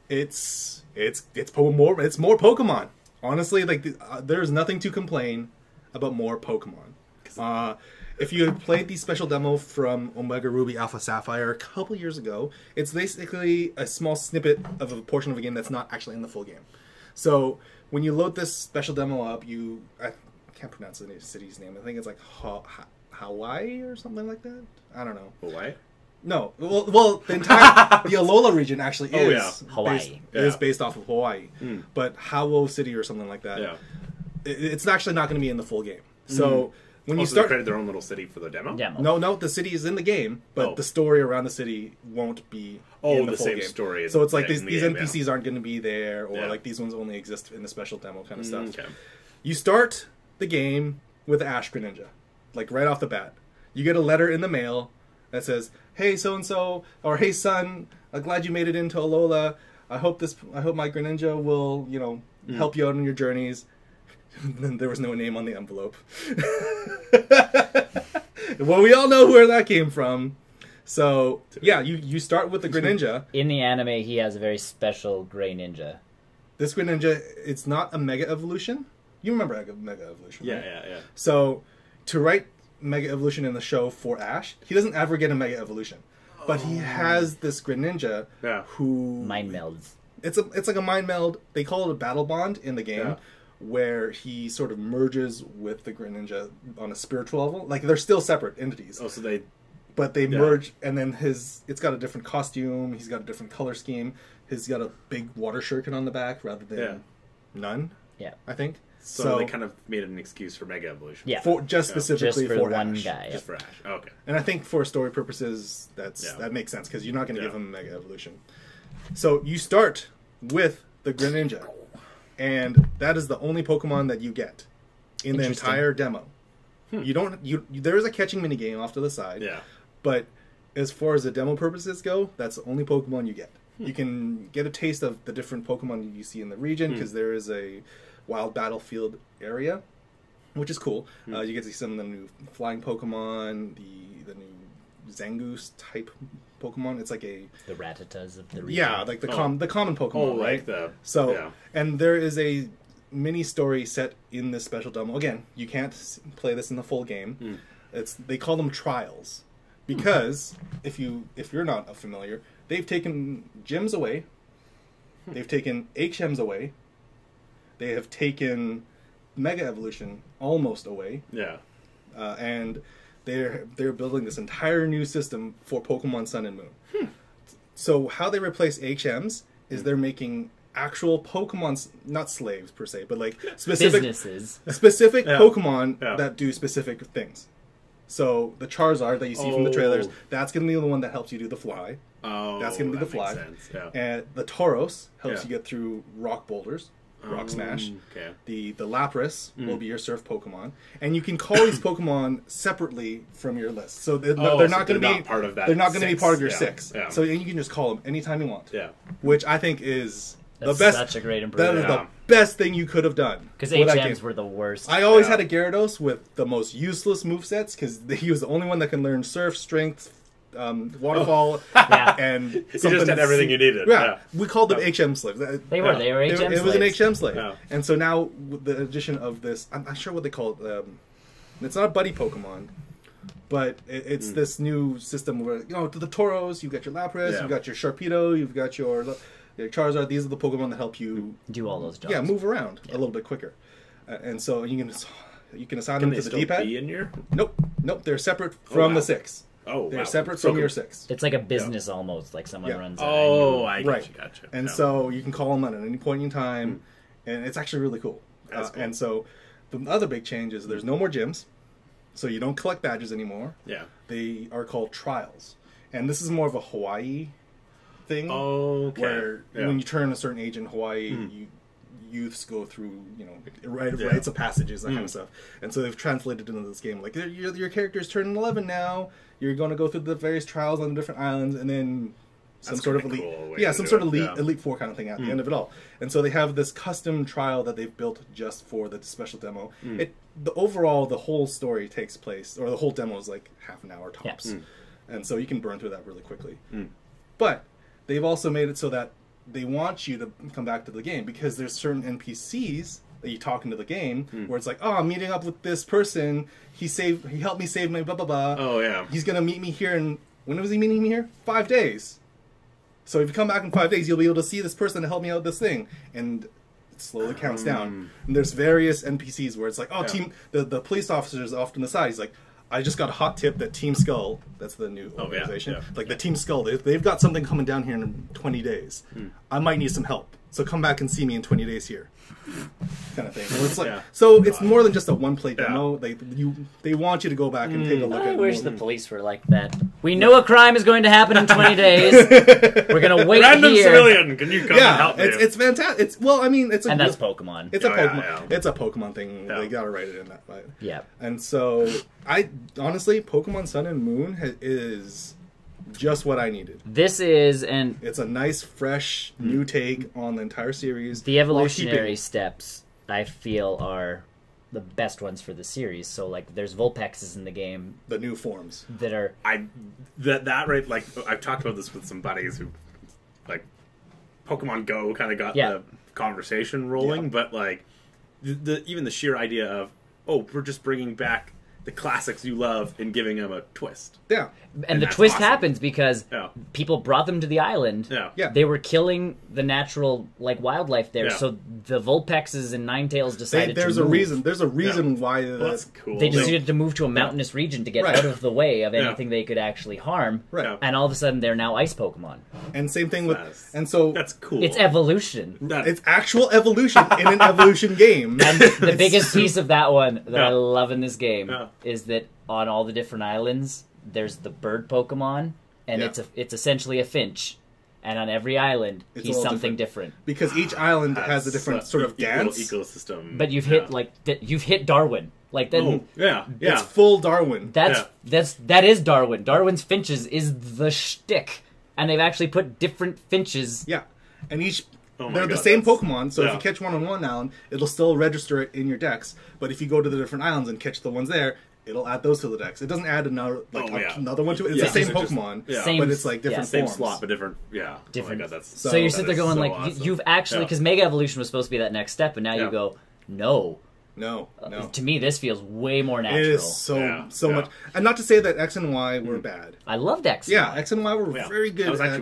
It's it's it's po- more it's more Pokemon. Honestly, like the, uh, there's nothing to complain about more Pokemon. Uh, if you had played the special demo from Omega Ruby Alpha Sapphire a couple years ago, it's basically a small snippet of a portion of a game that's not actually in the full game. So when you load this special demo up, you I can't pronounce the city's name. I think it's like ha- ha- Hawaii or something like that. I don't know. Hawaii. No, well, well, the entire the Alola region actually is Oh, yeah. Hawaii. based, Yeah. is based off of Hawaii, Mm. but Hawo City or something like that. Yeah. it- it's actually not going to be in the full game. So when you Also, they start, created their own little city for the demo. Demo. no, no, the city is in the game, but Oh. the story around the city won't be. Oh, in the, the full same game. story So it's like these, the these game, yeah. NPCs aren't going to be there, or Yeah. like these ones only exist in the special demo kind of stuff. Mm, Okay. You start the game with Ash Greninja, like right off the bat. You get a letter in the mail that says, "Hey, so and so," or "Hey, son, I'm glad you made it into Alola. I hope this, I hope my Greninja will, you know, Mm. help you out on your journeys." then there was no name on the envelope. well, we all know where that came from. So yeah, you you start with the Greninja. In the anime, he has a very special Greninja. This Greninja, it's not a Mega Evolution. You remember Mega- Mega Evolution? Yeah, right? yeah, yeah. So, to write Mega Evolution in the show for Ash, he doesn't ever get a Mega Evolution, but he oh. has this Greninja Yeah. who Mind melds. It's a it's like a mind meld. They call it a battle bond in the game, Yeah. where he sort of merges with the Greninja on a spiritual level. Like they're still separate entities, Oh, so they. but they Yeah. merge, and then his it's got a different costume. He's got a different color scheme. He's got a big water shuriken on the back rather than Yeah. none. Yeah. I think. So, So- they kind of made an excuse for Mega Evolution. Yeah. for just specifically Just for one Ash. guy. Just for Ash. Oh, okay. And I think for story purposes, that's Yeah. that makes sense because you're not going to give him a mega evolution. So you start with the Greninja, and that is the only Pokemon that you get in the entire demo. Hmm. You don't you, you there is a catching mini game off to the side, Yeah. but as far as the demo purposes go, that's the only Pokemon you get. Hmm. You can get a taste of the different Pokemon you see in the region hmm. because there is a wild battlefield area, which is cool. Uh, you get to see some of the new flying Pokemon, the the new Zangoose type Pokemon. It's like a The Rattatas of the region. yeah, like the Oh. com the common Pokemon, Oh, right? like the So, yeah. and there is a mini story set in this special demo. Again, you can't play this in the full game. Hmm. It's they call them trials because if you if you're not a familiar, they've taken gyms away, Hmm. they've taken HMs away, they have taken Mega Evolution almost away, Yeah. uh, and they're they're building this entire new system for Pokemon Sun and Moon. Hmm. So how they replace HMs is they're making actual Pokemon, not slaves per se, but like specific Businesses. specific Yeah. Pokemon Yeah. that do specific things. So the Charizard that you see from the trailers, Oh. that's going to be the one that helps you do the fly, Oh, That's gonna be the fly. Yeah. and the Tauros helps Yeah. you get through rock boulders, rock smash. Um, Okay. The the Lapras Mm. will be your surf Pokemon, and you can call these Pokemon separately from your list. So they're, Oh, they're so not going to be part of that They're not going to be part of your Yeah, six. yeah. So you can just call them anytime you want, Yeah. which I think is That's the best. such a great improvement. that is improvement. the best thing you could have done Because for that HMs were the worst. I always Yeah. had a Gyarados with the most useless movesets because he was the only one that can learn Surf, Strength, um, Waterfall, Yeah. and just had everything you needed, Yeah, yeah. we called them HM slaves. They were. Yeah. They were it, HM it was an. HM slave, Yeah. and so now with the addition of this, I'm not sure what they call it. Um, it's not a buddy Pokemon, but it, it's this new system where you know the Tauros, you've got your Lapras, Yeah. you've got your Sharpedo, you've got your, your Charizard. These are the Pokemon that help you Do all those jobs. yeah move around a little bit quicker, uh, and so you can you can assign Can them to the still D-pad. be in your? Nope, nope, they're separate from wow. the six. Oh, They're wow. separate So from your six. It's like a business almost, like someone Yeah. runs. a- Oh, I right. gotcha, gotcha. And Yeah. so you can call them at any point in time, and it's actually really cool. That's Uh, cool. And so the other big change is there's no more gyms, so you don't collect badges anymore. yeah. They are called trials, and this is more of a Hawaii thing. Okay. Where yeah. when you turn a certain age in Hawaii, you youths go through you know right, Yeah. rites of passages that kind Mm. of stuff, and so they've translated into this game like your your character's turning eleven now. You're going to go through the various trials on the different islands, and then some That's sort of elite, cool yeah, some sort of elite yeah. elite four kind of thing at the Mm. end of it all. And so they have this custom trial that they've built just for the special demo. Mm. It the overall the whole story takes place, or the whole demo is like half an hour tops, Yeah. Mm. and so you can burn through that really quickly. Mm. But they've also made it so that they want you to come back to the game because there's certain NPCs that you talk into the game Hmm. where it's like, oh, I'm meeting up with this person. He saved, he helped me save my blah blah blah. Oh yeah. He's gonna meet me here in when was he meeting me here? Five days. So if you come back in five days, you'll be able to see this person to help me out with this thing, and it slowly counts down. And there's various NPCs where it's like, oh, Hmm. Yeah. team. The the police officer is off to the side. He's like, I just got a hot tip that Team Skull, that's the new Oh, yeah, organization, yeah, like the Team Skull, they, they've got something coming down here in 20 days. Hmm. I might need some help. So come back and see me in 20 days here. kind of thing. And it's like, Yeah. So it's more than just a one play Yeah. demo. They you they want you to go back and take a mm. look I at wish the than- police were like that. We know a crime is going to happen in 20 days. We're gonna wait Random here. civilian, can you come and yeah, help me? it's it's fantastic. It's well, I mean, it's a And that's Pokemon. It's a Oh, Pokemon. yeah. It's a Pokemon thing. Yeah. They gotta write it in that way. yeah. And so, I honestly, Pokemon Sun and Moon ha- is just what I needed. This is and It's a nice, fresh, hmm. new take on the entire series. the evolutionary keeping- steps I feel are the best ones for the series. So like there's Vulpixes in the game the new forms. that are I that that right like I've talked about this with some buddies who like Pokemon Go kind of got Yeah. the conversation rolling, Yeah. but like the, the even the sheer idea of oh we're just bringing back the classics you love and giving them a twist. Yeah. and, And the twist awesome. happens because Yeah. people brought them to the island. Yeah. Yeah. They were killing the natural like wildlife there, Yeah. so the Vulpixes and Ninetales They, decided there's to a move. reason. There's a reason why the, Well, that's cool. They decided to move to a mountainous region to get Right. out of the way of Yeah. anything they could actually harm. right. And all of a sudden, they're now ice Pokemon. And same thing with That's- and so That's cool. It's evolution. That- it's actual evolution in an evolution game. And the biggest piece of that one that I love in this game Yeah. Is that on all the different islands, there's the bird Pokemon, and Yeah. it's a, it's essentially a finch. And on every island, It's he's something different. different. because each island has a different a sort of dance. ecosystem. But you've Yeah. hit like th- you've hit Darwin. Like that. Oh, yeah, yeah. It's full Darwin. That's Yeah. that's that is Darwin. Darwin's finches is the shtick, and they've actually put different finches. yeah, and each Oh they're the same Pokemon. So if you catch one on one island, it'll still register it in your dex. But if you go to the different islands and catch the ones there, it'll add those to the dex. It doesn't add another like Oh, yeah. another one to it. It's Yeah, the same these are just- Pokemon, yeah. Same- but it's like different yeah. Same forms. slot, but different. Yeah. Different. Oh my God, that's So, So you that sit there going so like awesome. you, you've actually Yeah. because Mega Evolution was supposed to be that next step, and now you go no. No, uh, no. To me, this feels way more It natural. is so Yeah, so yeah. much, and not to say that X and Y were hmm. bad. I loved X. Yeah, X and Y were Yeah. very good. I was at-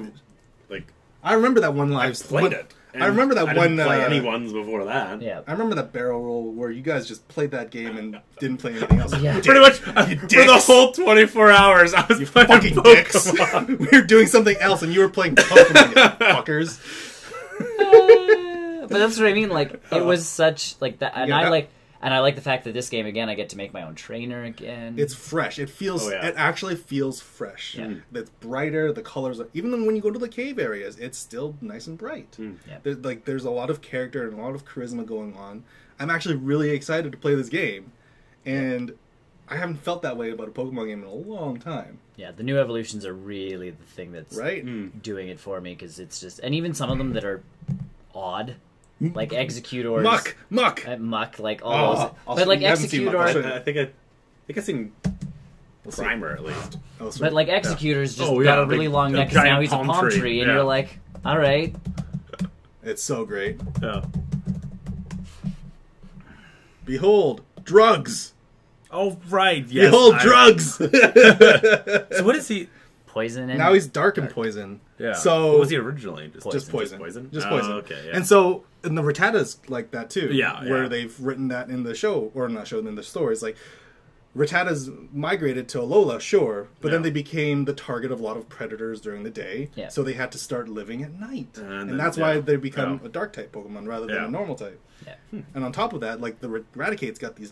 like I remember that one I live. played one- it. I remember that I one. Didn't play uh, any ones before that. yeah. I remember that barrel roll where you guys just played that game and didn't play anything else. Yeah. Pretty much uh, for the whole 24 hours, I was You playing fucking Pokemon. dicks. we were doing something else and you were playing Pokemon, you fuckers. but that's what I mean. Like it was such like that, and Yeah, I that- like, and I like the fact that this game again, I get to make my own trainer again. It's fresh. It feels. Oh, yeah. It actually feels fresh. Yeah. Hmm. It's brighter. The colors, are, even when you go to the cave areas, it's still nice and bright. Hmm. Yeah. There, like there's a lot of character and a lot of charisma going on. I'm actually really excited to play this game, and I haven't felt that way about a Pokemon game in a long time. yeah, the new evolutions are really the thing that's Right? Hmm. doing it for me because it's just, and even some of them that are odd, like Exeggutors, Muk, Muk. uh, Muk, like all Oh, those. I'll but like you haven't seen Muk, I'll show Exeggutor, you. I, I think I, I think I seen We'll see. At least. Sorry. but like Exeggutors just Oh, yeah, got a big- really long neck, and now giant he's a palm palm tree, tree, and yeah. you're like, all right, it's so great. Yeah. Behold, drugs. Oh right, yes. Behold, I- drugs. So what is he? Poison. And now he's dark and poison. Yeah. So what was he originally? Just just poison. Just poison. Just Oh, poison. okay. Yeah. And so and the Rattatas like that too. Yeah, Where yeah. they've written that in the show or not show in the stories. Like Rattatas migrated to Alola, sure, but then they became the target of a lot of predators during the day. Yeah. So they had to start living at night. And And, then- that's why they become Yeah. a dark type Pokemon rather than Yeah. a normal type. Yeah. Hmm. And on top of that, like the Raticate's got these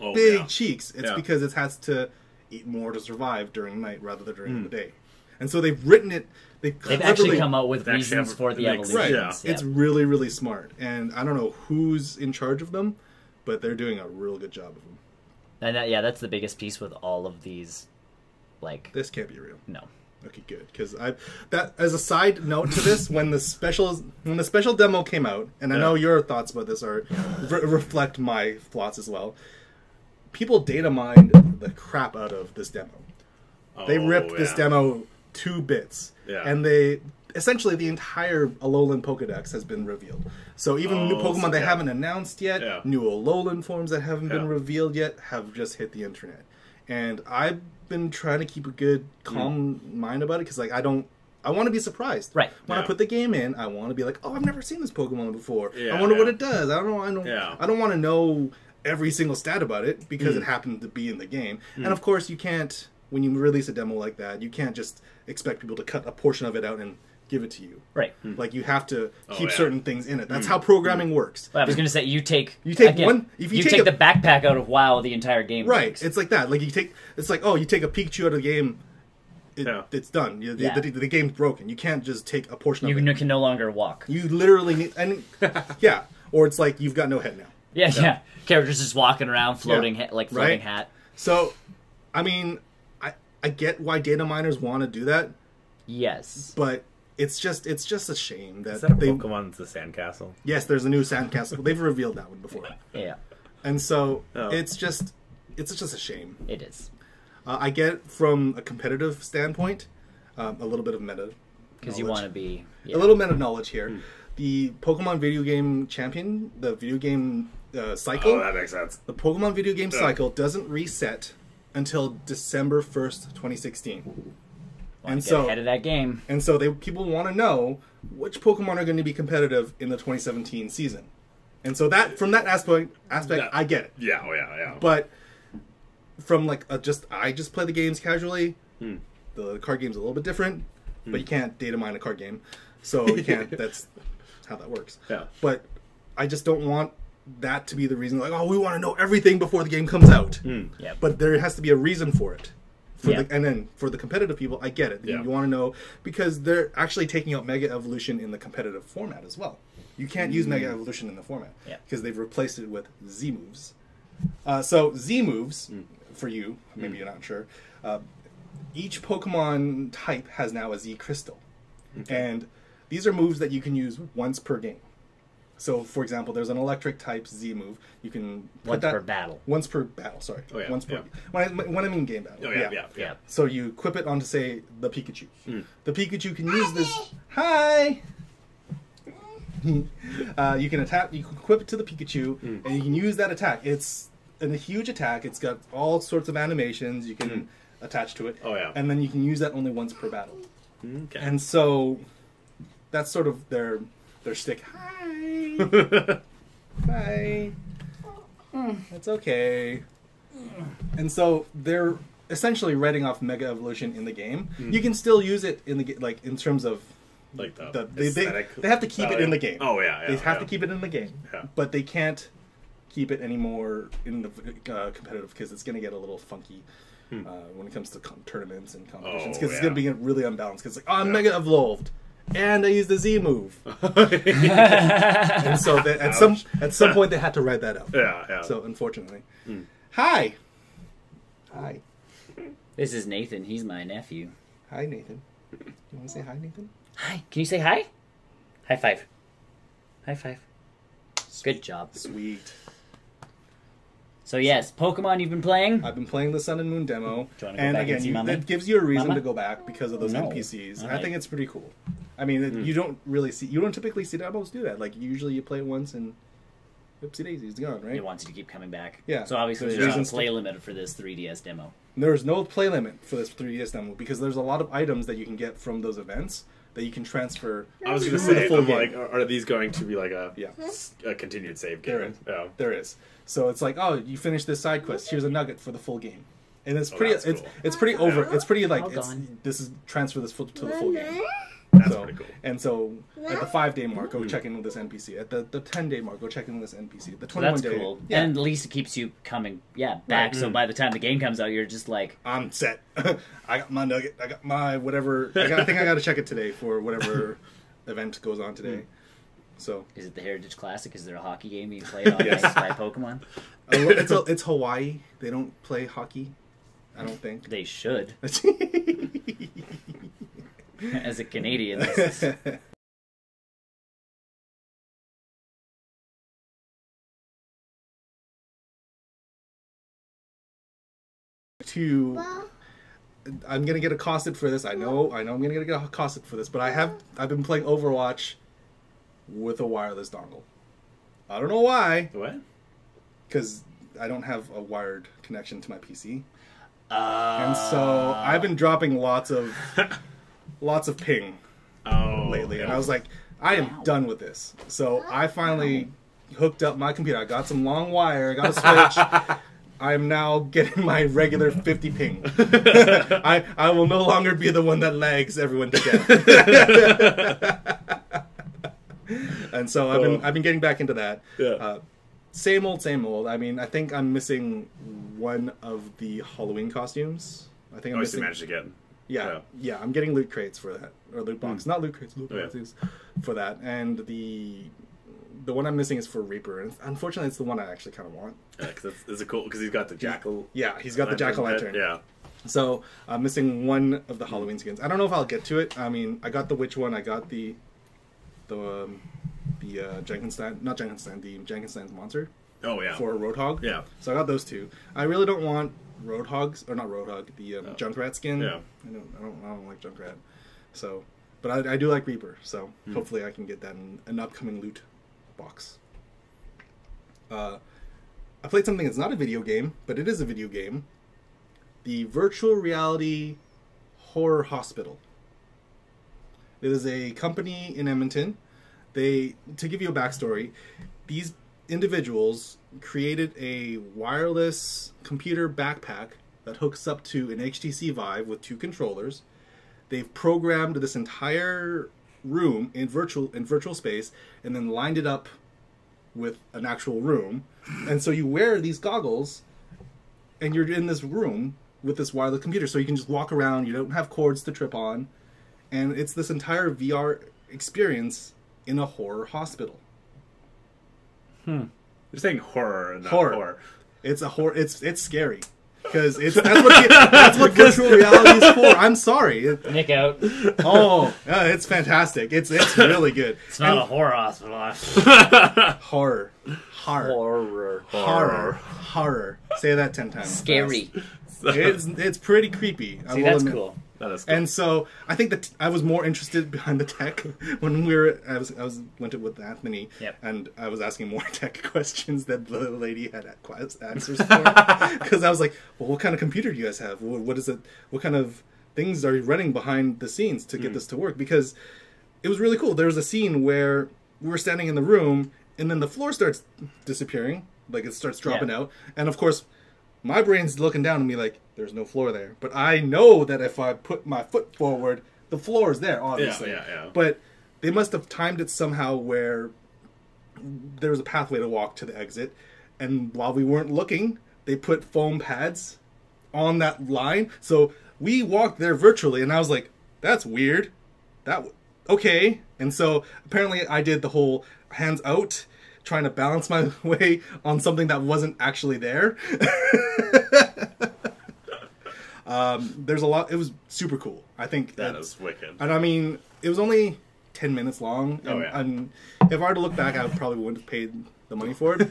oh, big yeah. cheeks. It's Yeah. because it has to eat more to survive during the night rather than during Hmm. the day. And so they've written it. They They've actually come out with They actually reasons have- for the it makes- evolutions. Right. Yeah. It's really, really smart. And I don't know who's in charge of them, but they're doing a real good job of them. And that, yeah, that's the biggest piece with all of these. Like, This can't be real. no. Okay, good. Because I that as a side note to this, when the special when the special demo came out, and I Yeah. know your thoughts about this are re- reflect my thoughts as well. People data mined the crap out of this demo. They Oh, ripped this demo to bits, Yeah. and they essentially the entire Alolan Pokedex has been revealed. So even new Oh, Pokemon so they yeah. haven't announced yet, Yeah. new Alolan forms that haven't been revealed yet, have just hit the internet. And I've been trying to keep a good, calm hmm. mind about it because like I don't. I want to be surprised. Right. When I put the game in, I want to be like, "Oh, I've never seen this Pokemon before. Yeah, I wonder what it does. I don't know. I don't. Yeah. I don't want to know every single stat about it because Mm. it happened to be in the game. And mm. of course, you can't when you release a demo like that. You can't just expect people to cut a portion of it out and give it to you. Right. Hmm. Like you have to Oh, keep yeah. certain things in it. That's hmm. how programming hmm. works. But I was going to say, you take. You take again, one- if you take take, a- the backpack out of WoW, the entire game. Right. works. It's like that. Like you take. It's like oh, you take a Pikachu out of the game. It, Yeah. It's done. You, the, Yeah. the, the game's broken. You can't just take a portion You of it. n- can no longer walk. You literally need. And yeah, or it's like you've got no head now. Yeah, yeah. Characters just walking around, floating, ha- like floating Right. hat. So, I mean, I I get why data miners want to do that, Yes. but it's just it's just a shame that, Is that a they. Pokemon? The Sandcastle. Yes, there's a new sandcastle. They've revealed that one before, Yeah, and so Oh. it's just it's just a shame. it is. Uh, I get from a competitive standpoint um, a little bit of meta Because you want to be. Yeah. a little meta knowledge here. The Pokemon video game champion, the video game uh, cycle, Oh, that makes sense. the Pokemon video game Yeah. cycle doesn't reset until December first, twenty sixteen. And Get so ahead of that game. and so they people want to know which Pokemon are going to be competitive in the 2017 season. And so that from that aspect aspect That- I get it. Yeah, oh yeah, yeah. But from like a just I just play the games casually. Hmm. The card game's a little bit different, but you can't data mine a card game. So you can't that's how that works. Yeah. But I just don't want that to be the reason like oh we want to know everything before the game comes out. Hmm. Yeah. But there has to be a reason for it. For Yeah. the, and then for the competitive people, I get it. You- Yeah. You, want to know because they're actually taking out Mega Evolution in the competitive format as well. You can't use Mega Evolution in the format Mm. Yeah. because they've replaced it with Z moves. Uh, so Z moves Mm. for you, maybe you're not sure. Uh, each Pokemon type has now a Z crystal, and these are moves that you can use once per game. So, for example, there's an electric type Z move. You can put Once that per battle. once per battle. Sorry, Oh, yeah, once per. yeah. When, I, when I mean game battle. oh yeah, yeah, Yeah. So you equip it onto say the Pikachu. Hmm. The Pikachu can use this. Hi. uh, you can attack. You can equip it to the Pikachu, Hmm. and you can use that attack. It's an, a huge attack. It's got all sorts of animations you can attach to it. Oh, yeah. And then you can use that only once per battle. Okay. And so that's sort of their their stick. Hi. Hi. That's okay. And so they're essentially writing off Mega Evolution in the game. You can still use it in the ga- like in terms of like the, the they, they, aesthetic they have to keep it in the game. Oh yeah, yeah. they have yeah. to keep it in the game, Yeah. but they can't keep it anymore in the uh, competitive because it's going to get a little funky. Uh, when it comes to com- tournaments and competitions, Hmm. Oh, because it's going to be really unbalanced. Because like, oh, I'm mega evolved, and I used the Z move, and so they, at some at some point they had to write that out. yeah, yeah. So unfortunately, Hmm. hi, hi, This is Nathan. He's my nephew. hi, Nathan. You want to say hi, Nathan? Hi. Can you say hi? High five. High five. Good job. Sweet. So yes, Pokemon you've been playing. I've been playing the Sun and Moon demo, Do you wanna go and back and again, see you, Mama? that gives you a reason Mama? to go back because of those No. NPCs. And I think it's pretty cool. I mean, Hmm. you don't really see, you don't typically see demos do that. Like usually, you play it once and oopsie daisy, it's gone, right? It wants you to keep coming back. Yeah. So obviously There's there's reasons a to- play limit for this 3DS demo. There's no play limit for this 3DS demo because there's a lot of items that you can get from those events that you can transfer. I was gonna to the full like, are, are these going to be like a Yeah. a continued save There game? is. Yeah. There is. So it's like, oh, you finish this side quest. Here's a nugget for the full game, and it's Oh, pretty. it's cool. it's pretty over. It's pretty like it's, this is transfer this to the full game. That's so, pretty cool. And so at the five day mark, go check in with this NPC. At the, the ten day mark, go check in with this NPC. The So twenty one that's day, cool. yeah, And at least it keeps you coming, yeah, back. So mm. by the time the game comes out, you're just like, I'm set. I got my nugget. I got my whatever. I, got, I think I got to check it today for whatever event goes on today. Mm. So is it the Heritage Classic? Is there a hockey game you play on Yes. by Pokemon? a oh, it's a, it's Hawaii. They don't play hockey. I don't think. They should. As a Canadian, this is- to I'm gonna get accosted for this. I know, I know, I'm gonna get accosted for this. But I have, I've been playing Overwatch with a wireless dongle. I don't know why, What? because I don't have a wired connection to my PC, uh, and so I've been dropping lots of, lots of ping Oh, lately, and. I was like, I am done with this. So I finally hooked up my computer. I got some long wire. I got a switch. I'm now getting my regular 50 ping. I I will no longer be the one that lags everyone to death. and so I've been. I've been getting back into that. Yeah. Uh, same old, same old. I mean, I think I'm missing one of the Halloween costumes. I think I'm Oh, missing. managed to get. Yeah, Yeah. yeah, I'm getting loot crates for that, or loot box, not loot crates, loot Oh, yeah. boxes for that. And the the one I'm missing is for Reaper, and unfortunately, it's the one I actually kind of want. Yeah, because it's, it's a cool because he's got the jackal. Yeah, he's got the jack o' lantern. Yeah. So I'm missing one of the Halloween skins. I don't know if I'll get to it. I mean, I got the witch one. I got the the um, the uh, Jenkinstein, not Jenkinstein, the Jenkinstein's monster Oh yeah. for Roadhog. Yeah. So I got those two. I really don't want Roadhogs or not Roadhog, the um, No. Junkrat skin. Yeah. I don't, I don't, I don't like Junkrat. So, but I, I do like Reaper. So Hmm. hopefully I can get that in an upcoming loot box. Uh, I played something that's not a video game, but it is a video game. the Virtual Reality Horror Hospital. It is a company in Edmonton. They, to give you a backstory, these individuals created a wireless computer backpack that hooks up to an HTC Vive with two controllers. They've programmed this entire room in virtual in virtual space and then lined it up with an actual room. And so you wear these goggles and you're in this room with this wireless computer so you can just walk around, you don't have cords to trip on. And it's this entire VR experience in a horror hospital. Hmm. You're saying horror, not Horror. horror. It's a horror. It's it's scary because it's that's what that's what virtual reality is for. I'm sorry. Nick out. oh, yeah, it's fantastic. It's it's really good. It's not And a horror hospital. horror, horror, Horror. horror, horror. Say that ten times. Scary. It's it's pretty creepy. See, will that's admit. cool. Cool. And so I think that I was more interested behind the tech when we were. I was I was went with Anthony, Yep. and I was asking more tech questions that the lady had answers for. Because I was like, "Well, what kind of computer do you guys have? What, what is it? What kind of things are you running behind the scenes to get hmm. this to work?" Because it was really cool. There was a scene where we were standing in the room, and then the floor starts disappearing, like it starts dropping Yeah. out, and of course my brain's looking down at me like there's no floor there. But i know that if i put my foot forward the floor is there obviously. Yeah, yeah. yeah. but they must have timed it somehow where there was a pathway to walk to the exit. And while we weren't looking they put foam pads on that line. So we walked there virtually and i was like that's weird. That w- okay. And so apparently i did the whole hands out trying to balance my way on something that wasn't actually there um, there's a lot it was super cool i think that it's- is wicked. and i mean it was only 10 minutes long and, Oh, yeah. and if i were to look back i probably wouldn't have paid the money for it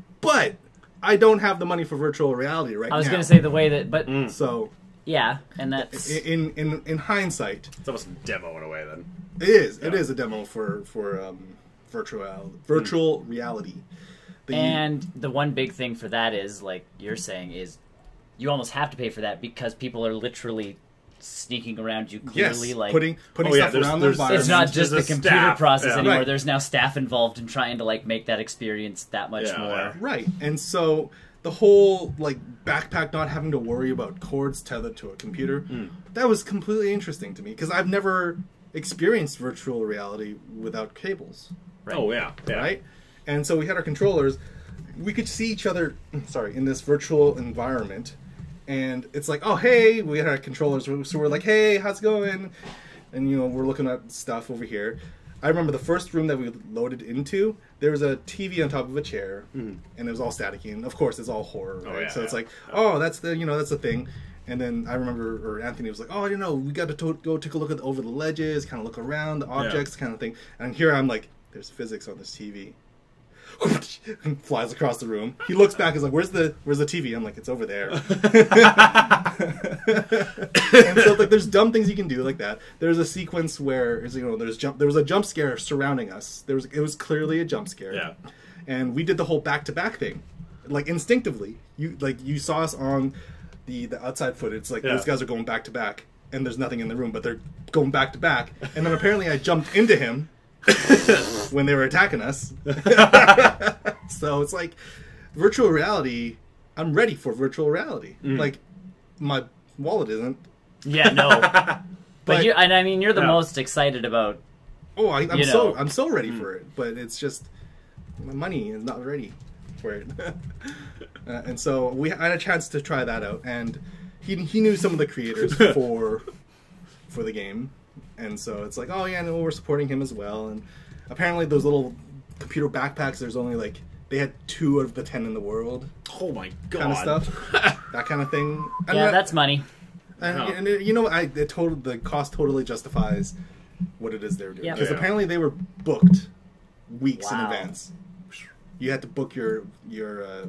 but i don't have the money for virtual reality right now. I was now gonna say the way that, but so yeah, and that's in in in hindsight It's almost a demo in a way then. It is. It Yeah. is a demo for for um, virtual virtual reality. The, and the one big thing for that is like you're saying is you almost have to pay for that because people are literally sneaking around you yes, clearly like putting putting Oh, stuff there's- around there's- the environment. it's not just a the computer staff, process yeah. anymore. Right. There's now staff involved in trying to like make that experience that much Yeah, more. right, and so the whole like backpack not having to worry about cords tethered to a computer Hmm. that was completely interesting to me because I've never experienced virtual reality without cables. Right. Oh yeah, yeah. right? And so we had our controllers. We could see each other, sorry, in this virtual environment. And it's like, oh, hey, we had our controllers. So we're like, hey, how's it going? And, you know, we're looking at stuff over here. I remember the first room that we loaded into, there was a TV on top of a chair, and it was all staticky. And of course, it's all horror, right? Hmm. Oh, yeah, so it's yeah. like, oh, that's the, you know, that's the thing. And then I remember, or Anthony was like, "Oh, you know, we got to, to go take a look at the, over the ledges, kind of look around the objects, kind of thing." And here I'm like, "There's physics on this TV." Flies across the room. He looks back. He's like, "Where's the Where's the TV?" I'm like, "It's over there." and so like, there's dumb things you can do like that. There's a sequence where, you know, there's jump. There was a jump scare surrounding us. There was. It was clearly a jump scare. Yeah. And we did the whole back to back thing, like instinctively. You like you saw us on the the outside footage. Like Yeah. those guys are going back to back, and there's nothing in the room, but they're going back to back. And then apparently I jumped into him when they were attacking us. so it's like virtual reality. I'm ready for virtual reality. Mm. Like my wallet isn't. Yeah, no. but But- you and I mean you're the Yeah. most excited about Oh, I, I'm You so know. I'm so ready for it, but it's just my money is not ready for it. uh, and so we had a chance to try that out, and he he knew some of the creators for for the game, and so it's like, oh yeah, no, we're supporting him as well. And apparently, those little computer backpacks, there's only like they had two out of the ten in the world, Oh my god. kind of stuff, that kind of thing. And Yeah, that- that's money. and, No. and, you know, I the total the cost totally justifies what it is they're doing Yeah. because Yeah. apparently they were booked weeks in Wow. advance. You had to book your your, uh,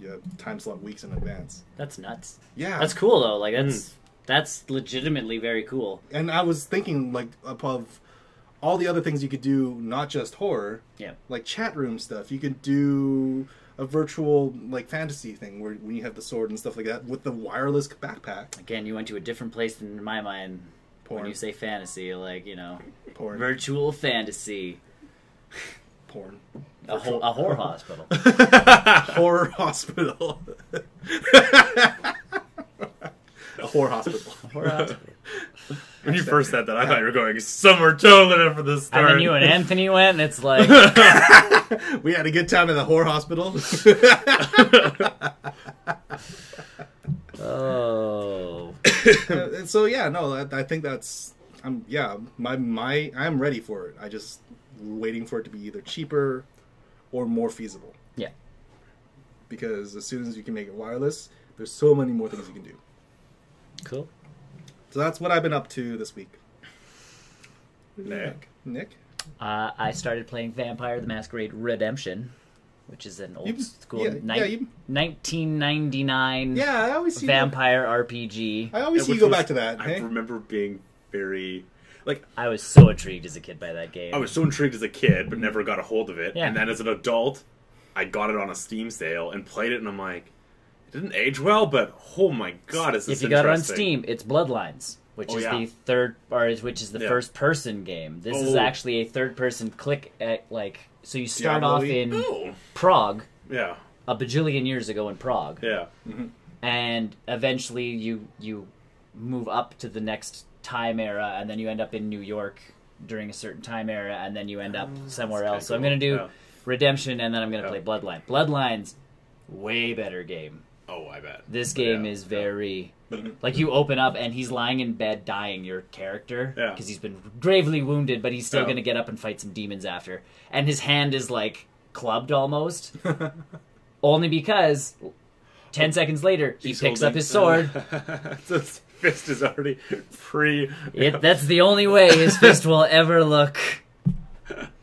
your time slot weeks in advance. That's nuts. Yeah, That's cool though. Like that's that's legitimately very cool. and I was thinking like above all the other things you could do, not just horror, Yeah. like chat room stuff. You could do a virtual like fantasy thing where when you have the sword and stuff like that with the wireless backpack. Again, you went to a different place than in my mind Porn. when you say fantasy, like you know, Porn. virtual fantasy, porn. a, ho- a horror hospital. Horror hospital. a horror hospital. horror hospital. When you first said that, I thought you were going somewhere totally different for this And story. then you and Anthony went, and it's like, We had a good time at the horror hospital. oh, so yeah, no, I, I think that's I'm yeah, my my I'm ready for it. I just waiting for it to be either cheaper or more feasible. yeah. Because as soon as you can make it wireless, there's so many more things you can do. Cool. So that's what I've been up to this week. Nick. Nick, Uh, I started playing Vampire: The Masquerade Redemption, which is an old You- school yeah, ni- yeah, you- 1999 yeah, I always see vampire RPG. I always see you go was- back to that. I hey? remember being very like I was so intrigued as a kid by that game. I was so intrigued as a kid, but never got a hold of it. Yeah. And then as an adult, I got it on a Steam sale and played it, and I'm like, it didn't age well, but oh my god, is this if you got it on. Steam, it's Bloodlines, which Oh, is yeah. the third, or is- which is the Yeah. first person game. This is Oh. actually a third person click at like. So you start off Diablo-y? in Oh, Prague yeah, a bajillion years ago in Prague, yeah, mm-hmm. and eventually you you move up to the next time era, and then you end up in New York during a certain time era, and then you end up oh, somewhere Oh, that's else. So I'm gonna do cool. Redemption, and then I'm gonna Yeah. play Bloodline. Bloodlines, way better game. Oh, I bet This game Yeah, is very Mhm. like you open up and he's lying in bed dying. Your character Yeah. because he's been gravely wounded, but he's still Yeah. gonna get up and fight some demons after. And his hand is like clubbed almost, only because ten seconds later he He's picks holding- up his sword. so his fist is already pre. It, that's the only way his fist will ever look.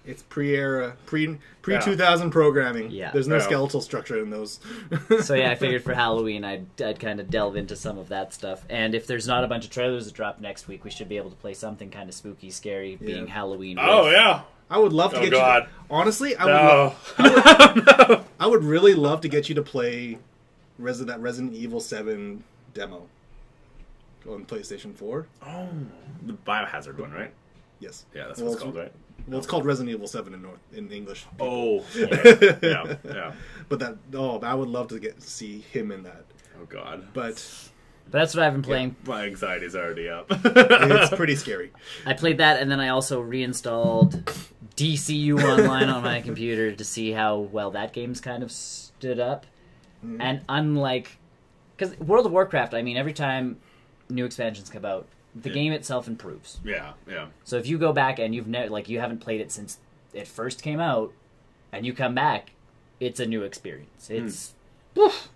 It's pre-era, pre pre Yeah. 2000 programming. Yeah. there's no Yeah. skeletal structure in those. So yeah, I figured for Halloween I'd, I'd kind of delve into some of that stuff. And if there's not a bunch of trailers that drop next week, we should be able to play something kind of spooky, scary, being Halloween. Oh with- yeah. I would love to Oh, get God. you. Honestly, I would. Lo- No. no. I would really love to get you to play Resident that Resident Evil 7 demo on PlayStation 4. Oh, the Biohazard one, right? Yes. Yeah, that's Well, what it's called, right? Well, it's called Resident Evil 7 in North in English. Oh, Yeah. yeah, yeah. But that oh, I would love to get see him in that. Oh God, But But that's what I've been playing. my anxiety's already up. it's pretty scary. I played that, and then I also reinstalled DCU Online on my computer to see how well that game's kind of stood up. Mm. And unlike, because World of Warcraft, I mean, every time new expansions come out, the Yeah. game itself improves. yeah, yeah. So if you go back and you've never like you haven't played it since it first came out, and you come back, it's a new experience. It's, Woof.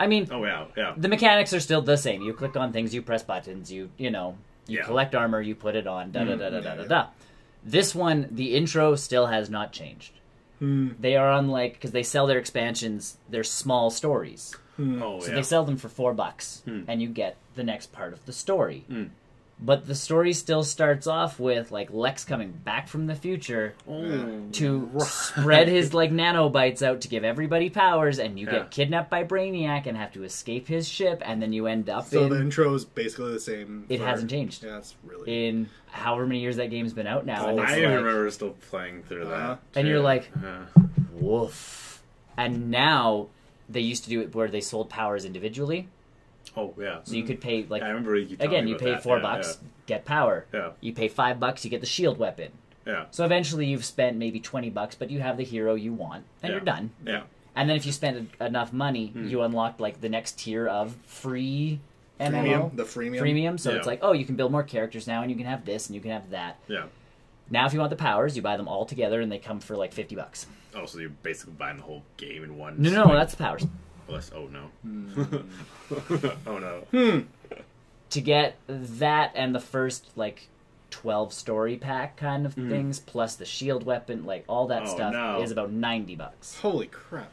I mean, Oh yeah, yeah. the mechanics are still the same. You click on things, you press buttons, you you know, you Yeah. collect armor, you put it on, da da Mm, da da yeah, da da yeah. da. This one, the intro still has not changed. Hmm. They are unlike because they sell their expansions, they're small stories, Oh so yeah. they sell them for four bucks, Hmm. and you get the next part of the story. Hmm. But the story still starts off with like Lex coming back from the future Oh, to right. spread his like nanobites out to give everybody powers, and you Yeah. get kidnapped by Brainiac and have to escape his ship, and then you end up So in the intro is basically the same. It for- hasn't changed. Yeah, it's really. in however many years that game's been out now, Oh, I like, remember still playing through Uh-huh. that. And too. you're like- Uh, woof. And now they used to do it where they sold powers individually, oh yeah. so you could pay like I remember you again, you pay that. four Yeah, bucks, get power. Yeah, You pay five bucks, you get the shield weapon. yeah, So eventually, you've spent maybe twenty bucks, but you have the hero you want, and Yeah. you're done. yeah, And then if you spend enough money, Hmm. you unlock like the next tier of free MMO. Freemium, the freemium. Premium, so Yeah. it's like, oh, you can build more characters now, and you can have this, and you can have that. yeah. Now, if you want the powers, you buy them all together, and they come for like fifty bucks. Oh, so you're basically buying the whole game in one. No, no, no, that's the powers. Oh, oh no. Hmm. oh no. Hmm. To get that and the first like twelve story pack kind of Mhm. things, plus the shield weapon, like all that Oh, stuff, no. is about ninety bucks. Holy crap!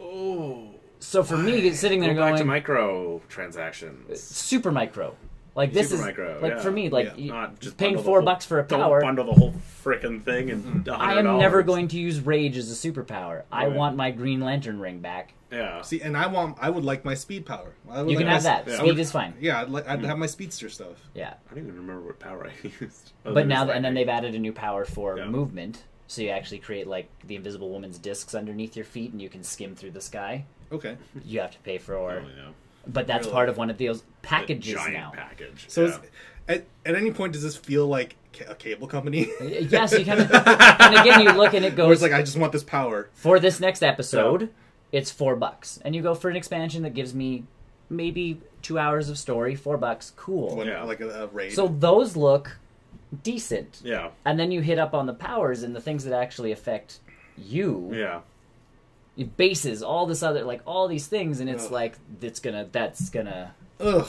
Oh. So for me, sitting there Go back to going micro transactions. super micro, Like this Super is micro, like yeah. for me, like Yeah. Not just paying four whole- bucks for a don't power. bundle the whole freaking thing and mm-hmm. I am never going to use rage as a superpower. I want my Green Lantern ring back. Yeah. See, and I want, I would like my speed power. I would You like can my have that. Yeah. Speed is fine. Yeah, I'd, like, I'd mm. have my speedster stuff. Yeah. I don't even remember what power I used. But now, just and then they've added a new power for Yeah. movement. So you actually create like the Invisible Woman's discs underneath your feet, and you can skim through the sky. Okay. You have to pay for, Oh, yeah. But that's Really? part of one of those The packages giant now. package. So, yeah. is, at, at any point, does this feel like a cable company? yes, you kind of. and again, you look and it Where goes it's like, I just want this power. for this next episode. It's four bucks, and you go for an expansion that gives me maybe two hours of story. Four bucks, cool. Yeah. Like a, a raid. So those look decent, yeah. and then you hit up on the powers and the things that actually affect you. Yeah. Bases, all this other like all these things, and it's Ugh. like it's gonna that's gonna Ugh.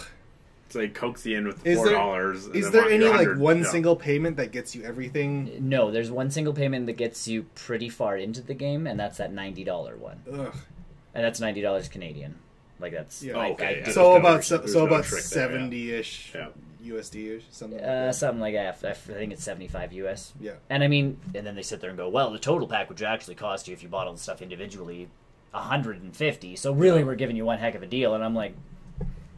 So they coax you in with Is four there- dollars. Is there any like one single payment that gets you everything? no. There's one single payment that gets you pretty far into the game, and that's that ninety dollar one, Ugh. and that's ninety dollars Canadian. Like that's Yeah. I- oh, Okay, I yeah. So about so, so no about trick there, yeah. seventy ish Yeah. USD or something. like uh, that. something like that. I think it's seventy five US. Yeah. And I mean, and then they sit there and go, well, the total pack would actually cost you if you bought all the stuff individually, hundred and fifty. So really, we're giving you one heck of a deal. And I'm like,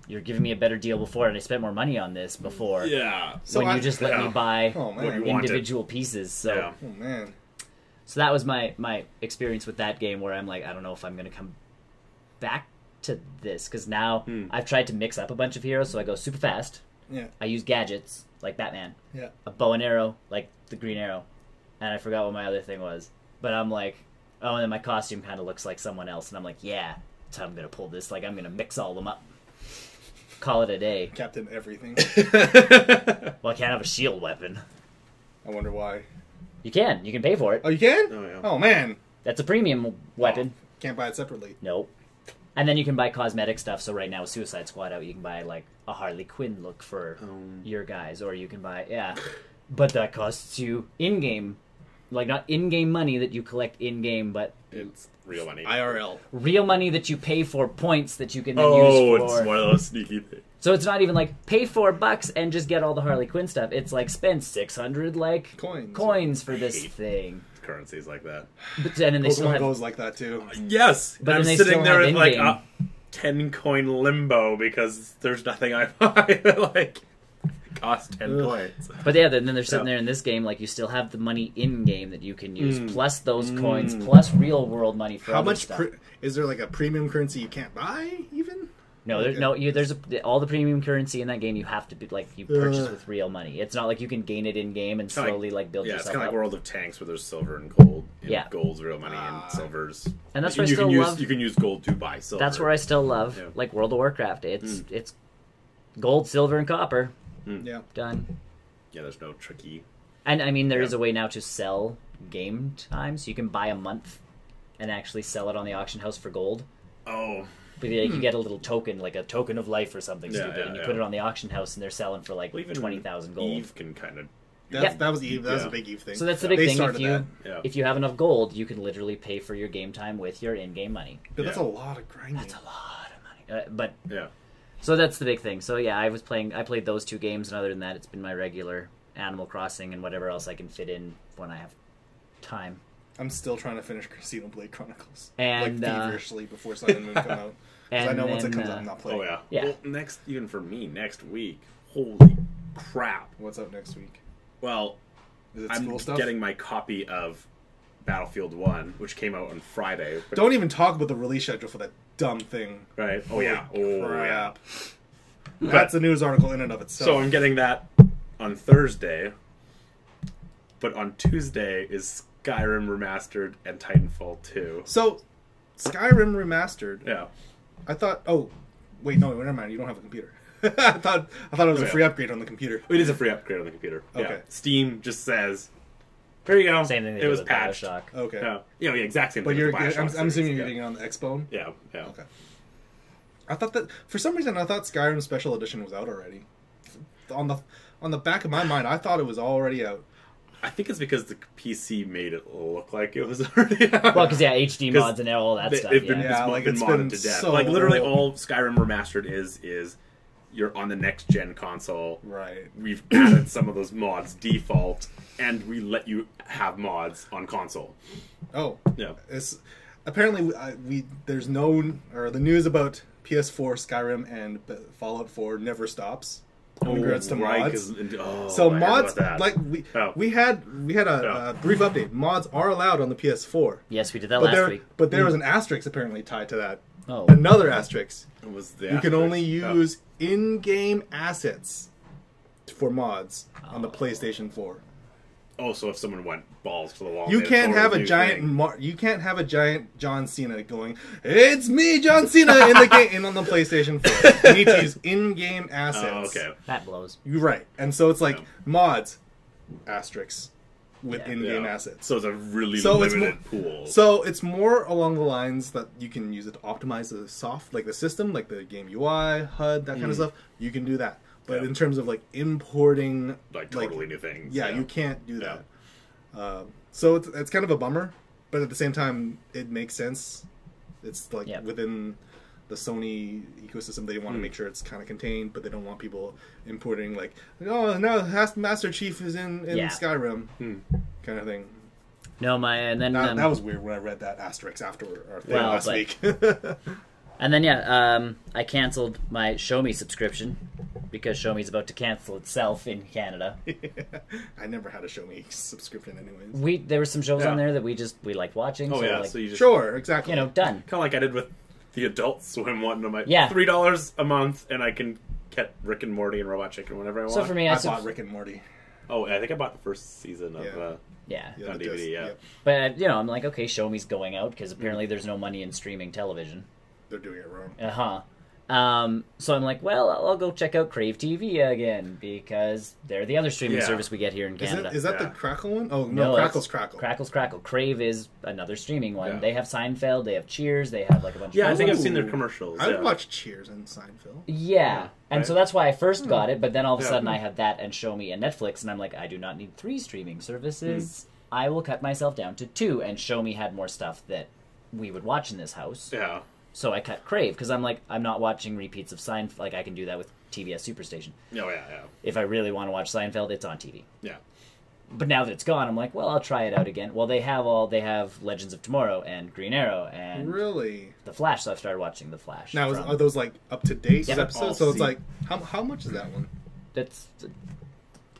you're giving me a better deal before, and I spent more money on this before. Yeah. So when I- you just let me buy Oh man. individual pieces. So Yeah. Oh man. so that was my my experience with that game where I'm like I don't know if I'm gonna come back to this because now Hmm. I've tried to mix up a bunch of heroes so I go super fast Yeah. I use gadgets like Batman Yeah. a bow and arrow like the Green Arrow and I forgot what my other thing was but I'm like oh and then my costume kind of looks like someone else and I'm like yeah that's how I'm gonna pull this like I'm gonna mix all them up call it a day Captain Everything. well I can't have a shield weapon I wonder why. you can you can pay for it Oh, you can? Oh, yeah. Oh man. that's a premium weapon Can't buy it separately. Nope. And then you can buy cosmetic stuff. So right now, with Suicide Squad out, you can buy like a Harley Quinn look for Um, your guys, or you can buy yeah, but that costs you in-game, like not in-game money that you collect in-game, but it's real money. IRL. real money that you pay for points that you can then oh, use for. it's one of those sneaky things. So it's not even like pay four bucks and just get all the Harley Quinn stuff. It's like spend six hundred like Coins. coins for this Hate. thing. Currencies like that. But then and they still have goes like that too. Yes, But I'm then they sitting still there have with like in-game. a ten coin limbo because there's nothing I buy that like cost ten Ugh. coins. But yeah, then they're sitting Yeah. there in this game, like you still have the money in game that you can use, Mm. plus those coins, Mm. plus real world money for How other much stuff. pre- is there like a premium currency you can't buy even? No, there's Okay. no, you, there's a, all the premium currency in that game. You have to be like you purchase Ugh. with real money. It's not like you can gain it in game and Kinda like- slowly like build Yeah, it's yourself kind of like World of Tanks where there's silver and gold. And Yeah. gold's real money Ah. and silver's. And that's you, where I you still can use love- you can use gold to buy silver. That's where I still love Yeah. like World of Warcraft. It's Mm. it's gold, silver, and copper. Yeah. Done. yeah. There's no tricky. And I mean, there is Yeah. a way now to sell game time, so you can buy a month and actually sell it on the auction house for gold. Oh, But yeah, you can get a little token, like a token of life or something Yeah, stupid, yeah, and you yeah. put it on the auction house, and they're selling for like well, even twenty thousand gold. Eve can kind of. That's, Yeah. That was Eve. That was Yeah. a big Eve thing. So that's the Yeah. big They thing. If started you that. Yeah. if you have enough gold, you can literally pay for your game time with your in-game money. But that's a Yeah. lot of grinding. That's a lot of money. Uh, but Yeah. so that's the big thing. So yeah, I was playing. I played those two games, and other than that, it's been my regular Animal Crossing and whatever else I can fit in when I have time. I'm still trying to finish Xenoblade Chronicles. And, like uh, feverishly before Sun and Moon come out. 'Cause I and know once it comes uh, out, I'm not playing. Oh yeah. Yeah. Well, next, even for me, next week. Holy crap! What's up next week? Well, Is it I'm stuff? getting my copy of Battlefield One, which came out on Friday. Don't even talk about the release schedule for that dumb thing. right. Oh Holy yeah. Oh yeah. crap. That's a news article in and of itself. So I'm getting that on Thursday, but on Tuesday is Skyrim remastered and Titanfall Two. So, Skyrim remastered. Yeah. I thought. Oh, wait, no, never mind. You don't have a computer. I thought. I thought it was Oh, a yeah. free upgrade on the computer. It is a free upgrade on the computer. Yeah. Okay. Steam just says, "Here you go." Same thing it was with patched. Bioshock. Okay. Yeah. Yeah. The exact same But thing. you're. with the I'm, Bioshock I'm assuming you're getting it on the Xbone. Yeah. Yeah. yeah. Okay. I thought that for some reason I thought Skyrim Special Edition was out already. On the on the back of my mind, I thought it was already out. I think it's because the PC made it look like it was already out. Well, because yeah, HD mods and all that They- stuff. they've Yeah. been, Yeah, it's like, been it's modded been to death. so like literally, old. all Skyrim remastered is is you're on the next gen console. Right. We've added some of those mods default, and we let you have mods on console. Oh, Yeah. it's apparently we, I, we there's no or the news about PS4, Skyrim, and B- Fallout 4 never stops. In regards to Oh, right, mods. 'cause- oh, So I heard mods, about like we Oh. we had we had a, Yeah. a brief update. Mods are allowed on the PS4, Yes, we did that but last there week. but there was mm. an asterisk apparently tied to that. Oh, Another asterisk. It was the You can only asterisk. use in-game assets for mods on the Oh. PlayStation 4. Oh, so if someone went balls to the wall, You can't have a giant. Mar- you can't have a giant John Cena going. It's me, John Cena, in the game in on the PlayStation 4. You need to use in-game oh, assets. Oh, okay. that blows. You're right, and so it's like Yeah. mods, asterisks, with Yeah. in-game Yeah. assets. So it's a really So it's limited pool. So it's more along the lines that you can use it to optimize the soft, like the system, like the game UI, HUD, that kind of mm. stuff. You can do that, but. Yeah. in terms of like importing, like totally new things. yeah, you can't do Yeah. that. Um, so it's, it's kind of a bummer, but at the same time, it makes sense. It's like Yeah. within the Sony ecosystem, they want to Hmm. make sure it's kind of contained, but they don't want people importing like, oh, now Has- Master Chief is in, in Yeah. Skyrim, Hmm. kind of thing. No, my and then That, um, that was weird when I read that asterisk after our thing Well, last but- week. and then yeah, um, I canceled my Shomi subscription because Shomi's about to cancel itself in Canada. I never had a Shomi subscription, anyways. We there were some shows Yeah. on there that we just we liked watching. Oh so yeah, like, so you just Sure, exactly. you know, done. kind of like I did with the Adult Swim one. I'm like, Yeah. three dollars a month, and I can get Rick and Morty and Robot Chicken whenever I want. So for me, I, I bought Rick and Morty. oh, I think I bought the first season of. Yeah. Uh, yeah, Yeah, On DVD, disc, yeah. yep. but you know, I'm like, okay, Shomi's going out because apparently there's no money in streaming television. They're doing it wrong. Uh huh. Um, so I'm like, well, I'll go check out Crave TV again because they're the other streaming Yeah. service we get here in Is, Canada. it, is that the Yeah. Crackle one? Oh, no, No, that's- Crackle's Crackle. Crackles Crackle. Crave is another streaming one. Yeah. They have Seinfeld, they have Cheers, they have like a bunch yeah, I of think I've seen their commercials. I yeah. would watch Cheers and Seinfeld. Yeah. Yeah, And right. so that's why I first got it, but then all of a Yeah. sudden I had that and Shomi and Netflix, and I'm like, I do not need three streaming services. Hmm. I will cut myself down to two, and Shomi had more stuff that we would watch in this house. Yeah. So I cut Crave because I'm like, I'm not watching repeats of Seinfeld. Like I can do that with TBS Superstation. Oh yeah, yeah, If I really want to watch Seinfeld, it's on TV. yeah. But now that it's gone, I'm like, well, I'll try it out again. Well, they have all they have Legends of Tomorrow and Green Arrow and Really? The Flash, so I've started watching The Flash. Now, is, from- are those like up to date Yeah. All episodes? So it's like, how, how much is that one? that's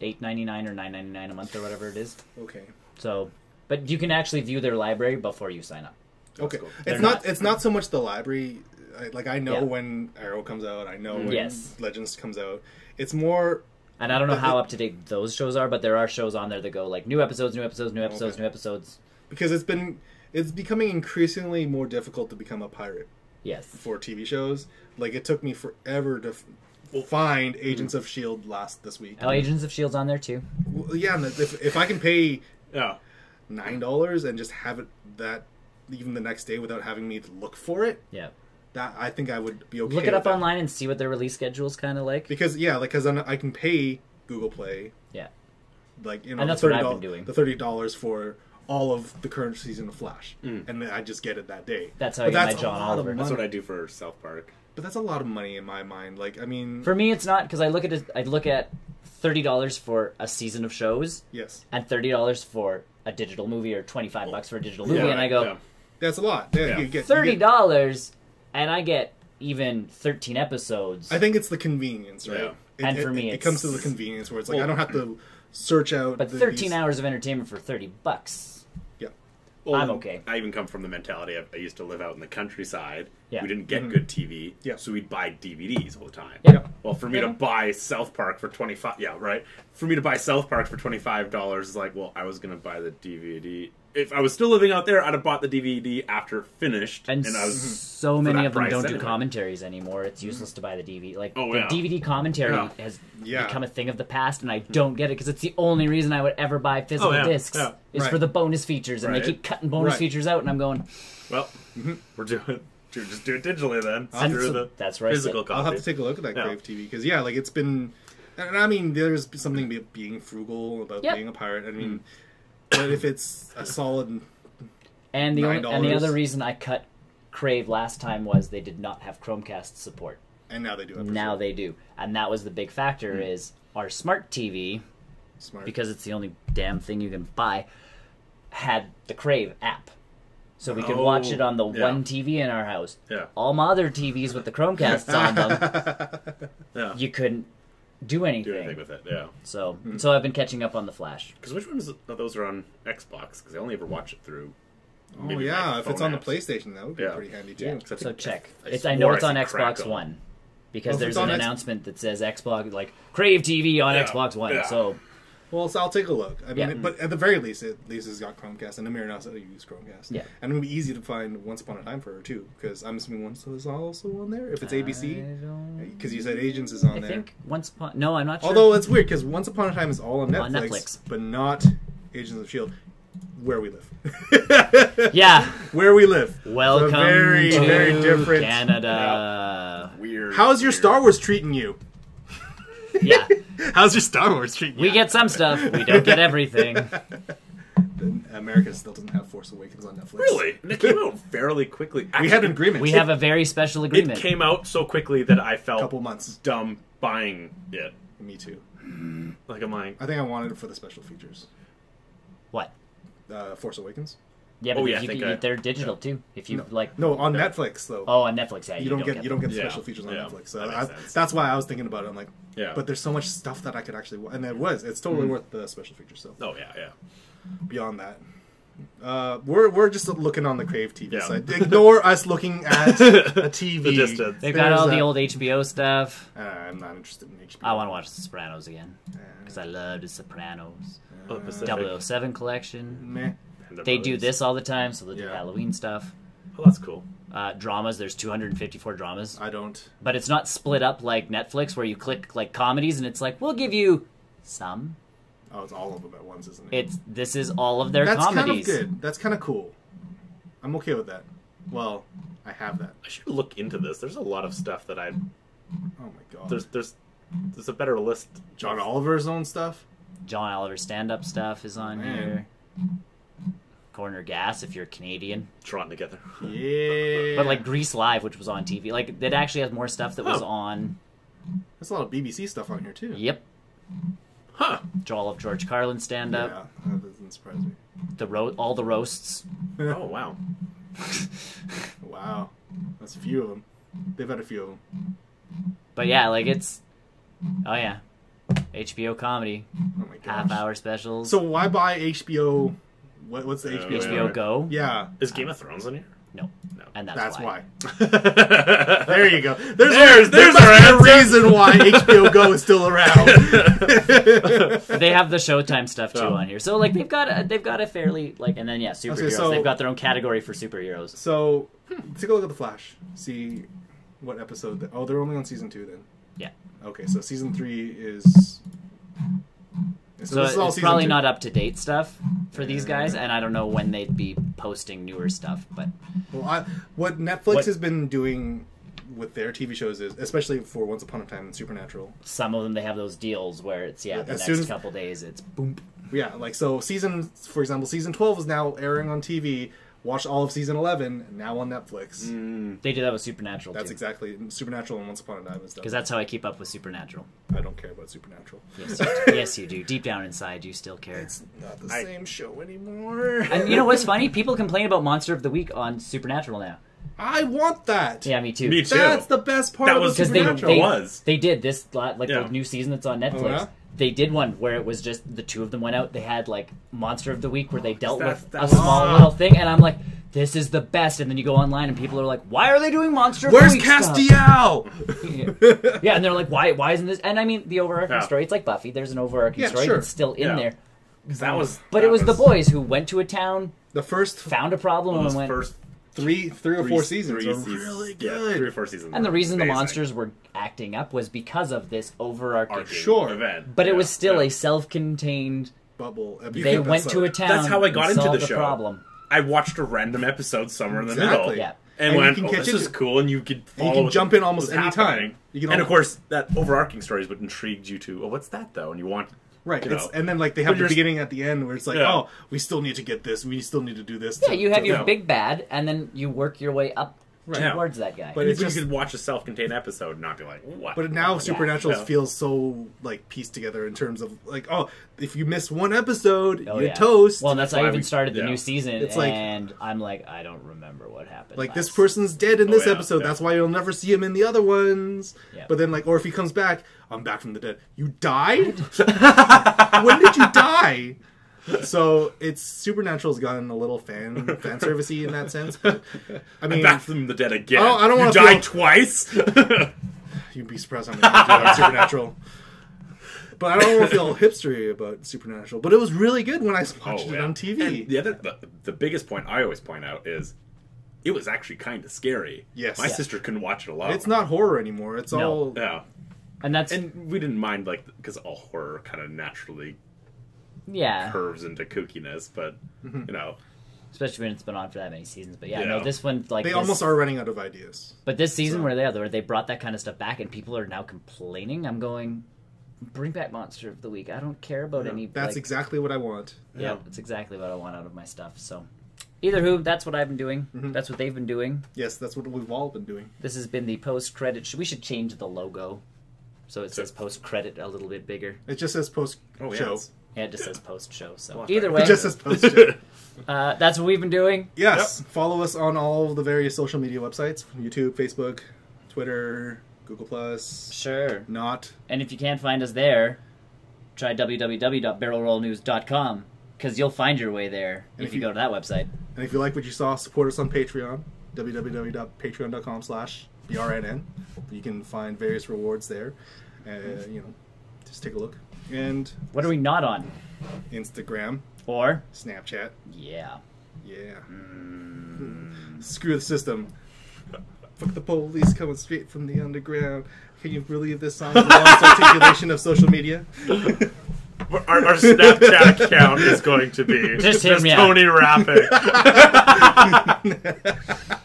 eight ninety nine or nine ninety nine a month or whatever it is. Okay. So, but you can actually view their library before you sign up. Okay. cool. It's not, not- It's not so much the library. I, like I know Yeah. when Arrow comes out. I know mm. when Yes. Legends comes out. It's more. And I don't know uh, how it- up to date those shows are, but there are shows on there that go like new episodes, new episodes, new episodes, Okay. new episodes. because it's been it's becoming increasingly more difficult to become a pirate Yes. for TV shows. Like it took me forever to f- find mm. Agents of Shield last this week. Oh, Agents of Shield's on there too. Well, yeah, if if I can pay Yeah. nine dollars and just have it that even the next day without having me to look for it, Yeah. that I think I would be okay. Look it with up that. online and see what their release schedule's kind of like. because yeah, like because I can pay Google Play, Yeah. like you know, And the that's what I've 30 been doing. The thirty dollars for all of the current season of Flash, Mm. and I just get it that day. That's how But I get my that's a John Oliver. That's what I do for South Park. But that's a lot of money in my mind. Like I mean, For me, it's not because I look at it. I look at thirty dollars for a season of shows yes, and thirty dollars for a digital movie or twenty five bucks for a digital movie, Yeah, and I go yeah. That's a lot. Yeah, Yeah. you get Thirty dollars, and I get even thirteen episodes. I think it's the convenience, right? Yeah. It, And it- for me, it, comes to the convenience where it's like I don't have to search out. but the- thirteen these- hours of entertainment for thirty bucks. Yeah, well, I'm okay. I even come from the mentality of I used to live out in the countryside. Yeah. We didn't get Mhm. good TV, Yeah. so we'd buy DVDs all the time. Yeah. Well, for me Yeah. to buy South Park for twenty five, yeah, right. For me to buy South Park for twenty five dollars is like, well, I was gonna buy the DVD. If I was still living out there, I'd have bought the DVD after it finished, And, I was so many of them don't do commentaries anymore. It's useless to buy the DVD. Like Oh, the yeah. DVD commentary Yeah. has Yeah. become a thing of the past, and I don't get it because it's the only reason I would ever buy physical Oh, yeah. discs Yeah. is Right. for the bonus features, and Right. they keep cutting bonus Right. features out, and I'm going. well, mm-hmm. we're doing. Just do it digitally then. And Screw so the that's right. physical copy. I'll have to take a look at that Yeah. Crave TV because yeah, like it's been, and I mean, there's something being frugal about Yep. being a pirate. I mean, mm. But if it's a solid, And the only, and the other reason I cut Crave last time was they did not have Chromecast support. And now they do. Now they do, and that was the big factor. Hmm. Is our smart TV smart because it's the only damn thing you can buy had the Crave app. So we could watch Oh, it on the yeah. one TV in our house. Yeah. All my other TVs with the Chromecasts on them, Yeah. you couldn't do anything. do anything with it. Yeah. So, Hmm. so I've been catching up on the Flash. Because which ones of those are on Xbox? Because I only ever watch it through. Oh maybe yeah, my if it's phone on the. PlayStation, that would be Yeah. pretty handy too. Yeah. 'Cause I So think- check. I It's I know it's on Xbox Crackle. One because Well, there's an X- announcement that says Xbox like Crave TV on Yeah. Xbox One. Yeah. So Well, so I'll take a look. I mean, Yeah. but at the very least, at least it's got Chromecast, and Amir knows how to use Chromecast. Yeah. and it'll be easy to find Once Upon a Time for her too, because I'm assuming Once is also on there. If it's ABC, because you said Agents is on I there. think once upon no, I'm not sure. Although it's weird because Once Upon a Time is all on Netflix, On Netflix. but not Agents of Shield, where we live. yeah. where we live. Welcome So very, to very different. Canada. Weird. How's your weird. Star Wars treating you? Yeah, How's your Star Wars treating we you? get some stuff. We don't get everything. America still doesn't have Force Awakens on Netflix. Really? And it came out fairly quickly. We had an agreement. We have a very special agreement. It came out so quickly that I felt couple months. dumb buying it. Me too. Like I'm like, I think I wanted it for the special features. What? Uh, Force Awakens. Yeah, but Oh, yeah, you, think you- I- they're digital too. If you No, like, no, on Yeah. Netflix though. oh, on Netflix, yeah, you, don't, get, you don't get the Yeah, special features on yeah, Netflix. So that I, that's why I was thinking about it. I'm like, yeah. but there's so much stuff that I could actually, and it was. It's totally worth the special features. So oh yeah, yeah. beyond that, uh, we're we're just looking on the Crave TV Yeah. side. Ignore us looking at a TV. The distance. they've got There's all the old HBO stuff. Uh, I'm not interested in HBO. I want to watch The Sopranos again Uh, because I love The Sopranos. Pacific. 007 collection. meh. Panda They do this all the time, so they do Yeah. Halloween stuff. Oh, that's cool. Uh, dramas, there's 254 dramas. I don't. But it's not split up like Netflix where you click like comedies and it's like, we'll give you some. Oh, it's all of them at once, isn't it? It's this is all of their That's comedies. kind of good. That's kind of cool. I'm okay with that. Well, I have that. I should look into this. There's a lot of stuff that I Oh my god. there's there's there's a better list. John Oliver's own stuff. John Oliver stand up stuff is on Man. here. Corner Gas if you're Canadian. drawn together. Yeah. But like Grease Live, which was on TV. Like it actually has more stuff that was Huh. on there's a lot of BBC stuff on here too. Yep. Huh. All of George Carlin stand up. Yeah, that doesn't surprise me. The ro- all the roasts. Oh wow. Wow, that's a few of them. They've had a few of them. But yeah, like it's oh yeah. HBO comedy, Oh my half hour specials. So why buy HBO? What, what's the Uh, HBO? HBO Go. Yeah, Is Game of Thrones on here? No. No. And that's, that's why. why. There you go. There's There's- there's, there's a reason why HBO Go is still around. they have the Showtime stuff too Oh. on here. So like they've got a, they've got a fairly like and then yeah, superheroes. so- they've got their own category for superheroes. so take a look at the Flash. See what episode. That, oh, they're only on season two then. Yeah. Okay, so season three is. So this is all it's probably two. not up to date stuff for these guys, and I don't know when they'd be posting newer stuff. But Well, I, what Netflix What- has been doing with their TV shows is, especially for Once Upon a Time and Supernatural. some of them they have those deals where it's yeah, the next as- couple days it's boom. Yeah, like so season, for example, season twelve is now airing on TV. Watched all of season eleven now on Netflix. Mm, They do that with Supernatural That's too, exactly Supernatural and Once Upon a Time is done. because that's how I keep up with Supernatural. I don't care about Supernatural. Yes, you do. yes, you do. Deep down inside, you still care. It's not the I- same show anymore. And you know what's funny? People complain about Monster of the Week on Supernatural now. I want that. Yeah, me too. Me too. That's the best part That of was- the because they, Supernatural. they was. they did this like Yeah. the new season that's on Netflix. Oh, yeah? They did one where it was just the two of them went out. They had like Monster of the Week where they dealt That's- with that's- a small little thing, and I'm like, this is the best. And then you go online and people are like, why are they doing Monster of Where's the Week? Castiel? yeah. yeah, and they're like, why? Why isn't this? And I mean, the overarching Yeah. story. It's like Buffy. There's an overarching Yeah, story sure. that's still in there. that was. But that it was, the boys who went to a town, the first found a problem, and went. first three, three or three, four seasons three are seasons. really Yeah, good. three or four seasons. and the were reason the monsters were acting up was because of this overarching. Sure. event. But it was still yeah. a self-contained. Bubble. Episode. They went to a town. That's how I got into the solved show. problem. I watched a random episode somewhere in the Exactly. middle. Yeah. And, And you can oh, catch this it- is cool, and you could you can jump in almost was any time. You can and al- of course, that overarching story is what intrigued you to, oh, what's that though? And you want, Right, you it's, know. and then like they But have the beginning at the end where it's like, Yeah. oh, we still need to get this, we still need to do this. Yeah, to- you have to- your Yeah. big bad, and then you work your way up Yeah. towards that guy. But But it's you could watch a self-contained episode and not be like, what? But now Oh, Supernaturals yeah. feels so like pieced together in terms of like, oh, if you miss one episode, Oh, you yeah. toast. Well, that's how I why even we- started the new season, It's like- and I'm like, I don't remember what happened. like this person's dead in oh, this yeah, episode. yeah. That's why you'll never see him in the other ones. But then, like, or if he comes back, I'm back from the dead. You died? when did you die? So it's Supernatural's gotten a little fan fan servicey in that sense. But I mean, Back from the dead again. I don't- I don't you wanna died feel- twice. you'd be surprised how many times I Supernatural. But I don't want to feel hipstery about Supernatural. But it was really good when I oh, watched it yeah. on TV. And the other, the, the biggest point I always point out is, it was actually kind of scary. Yes. my Yeah. sister couldn't watch it alone. It's not horror anymore. It's No. all Yeah, and that's and we didn't mind like because all horror kind of naturally yeah, curves into kookiness, but Mm-hmm. you know, especially when it's been on for that many seasons. But yeah, Yeah. no, this one like they this, almost are running out of ideas. But this season So- where they are, where they brought that kind of stuff back, and people are now complaining. I'm going, bring back Monster of the Week. I don't care about any. That's like, exactly what I want. yeah, that's exactly what I want out of my stuff. So, either who, that's what I've been doing. Mm-hmm. That's what they've been doing. Yes, that's what we've all been doing. This has been the post credit. We should change the logo so it says post credit a little bit bigger. It just says post oh yeah, show. it's- Yeah, it just says post show. So Well, either it way, It just says post show. uh, that's what we've been doing. yes, follow us on all the various social media websites: YouTube, Facebook, Twitter, Google Plus. Sure. Not And if you can't find us there, try www.barrelrollnews.com because you'll find your way there if if you you- go to that website. And if you like what you saw, support us on Patreon, www.patreon.com slash BRNN. You can find various rewards there. Uh, you know, just take a look. And What are we not on? Instagram, Or, Snapchat. yeah. Yeah. Mm. Screw the system. Fuck the police coming straight from the underground. Can you believe this song is the longest articulation of social media? Our, our Snapchat account is going to be Just hit me out. Tony rapping.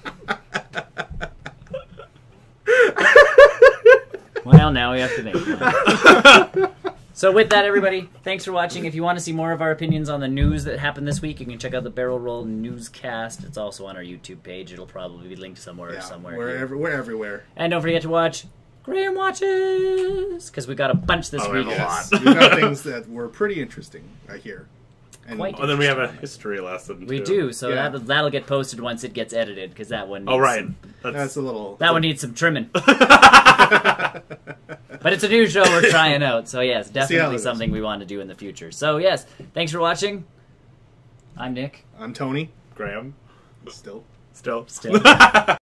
Well, now we have to think. so, with that, everybody, thanks for watching. If you want to see more of our opinions on the news that happened this week, you can check out the Barrel Roll Newscast. It's also on our YouTube page. It'll probably be linked somewhere or Yeah, somewhere. we're, every, we're everywhere. And don't forget to watch Graham Watches because we got a bunch this Oh, week. a Yes, lot. we got things that were pretty interesting, I hear. And Quite. Oh, then we have a history lesson. We too. do, so Yeah. that that'll get posted once it gets edited because that one. Oh, needs Oh right, some- that's, that's a little. that one needs some trimming. but it's a new show we're trying out, so yes, how it definitely is. something we want to do in the future. So yes, thanks for watching. I'm Nick. I'm Tony. Graham. Still. Still, Still.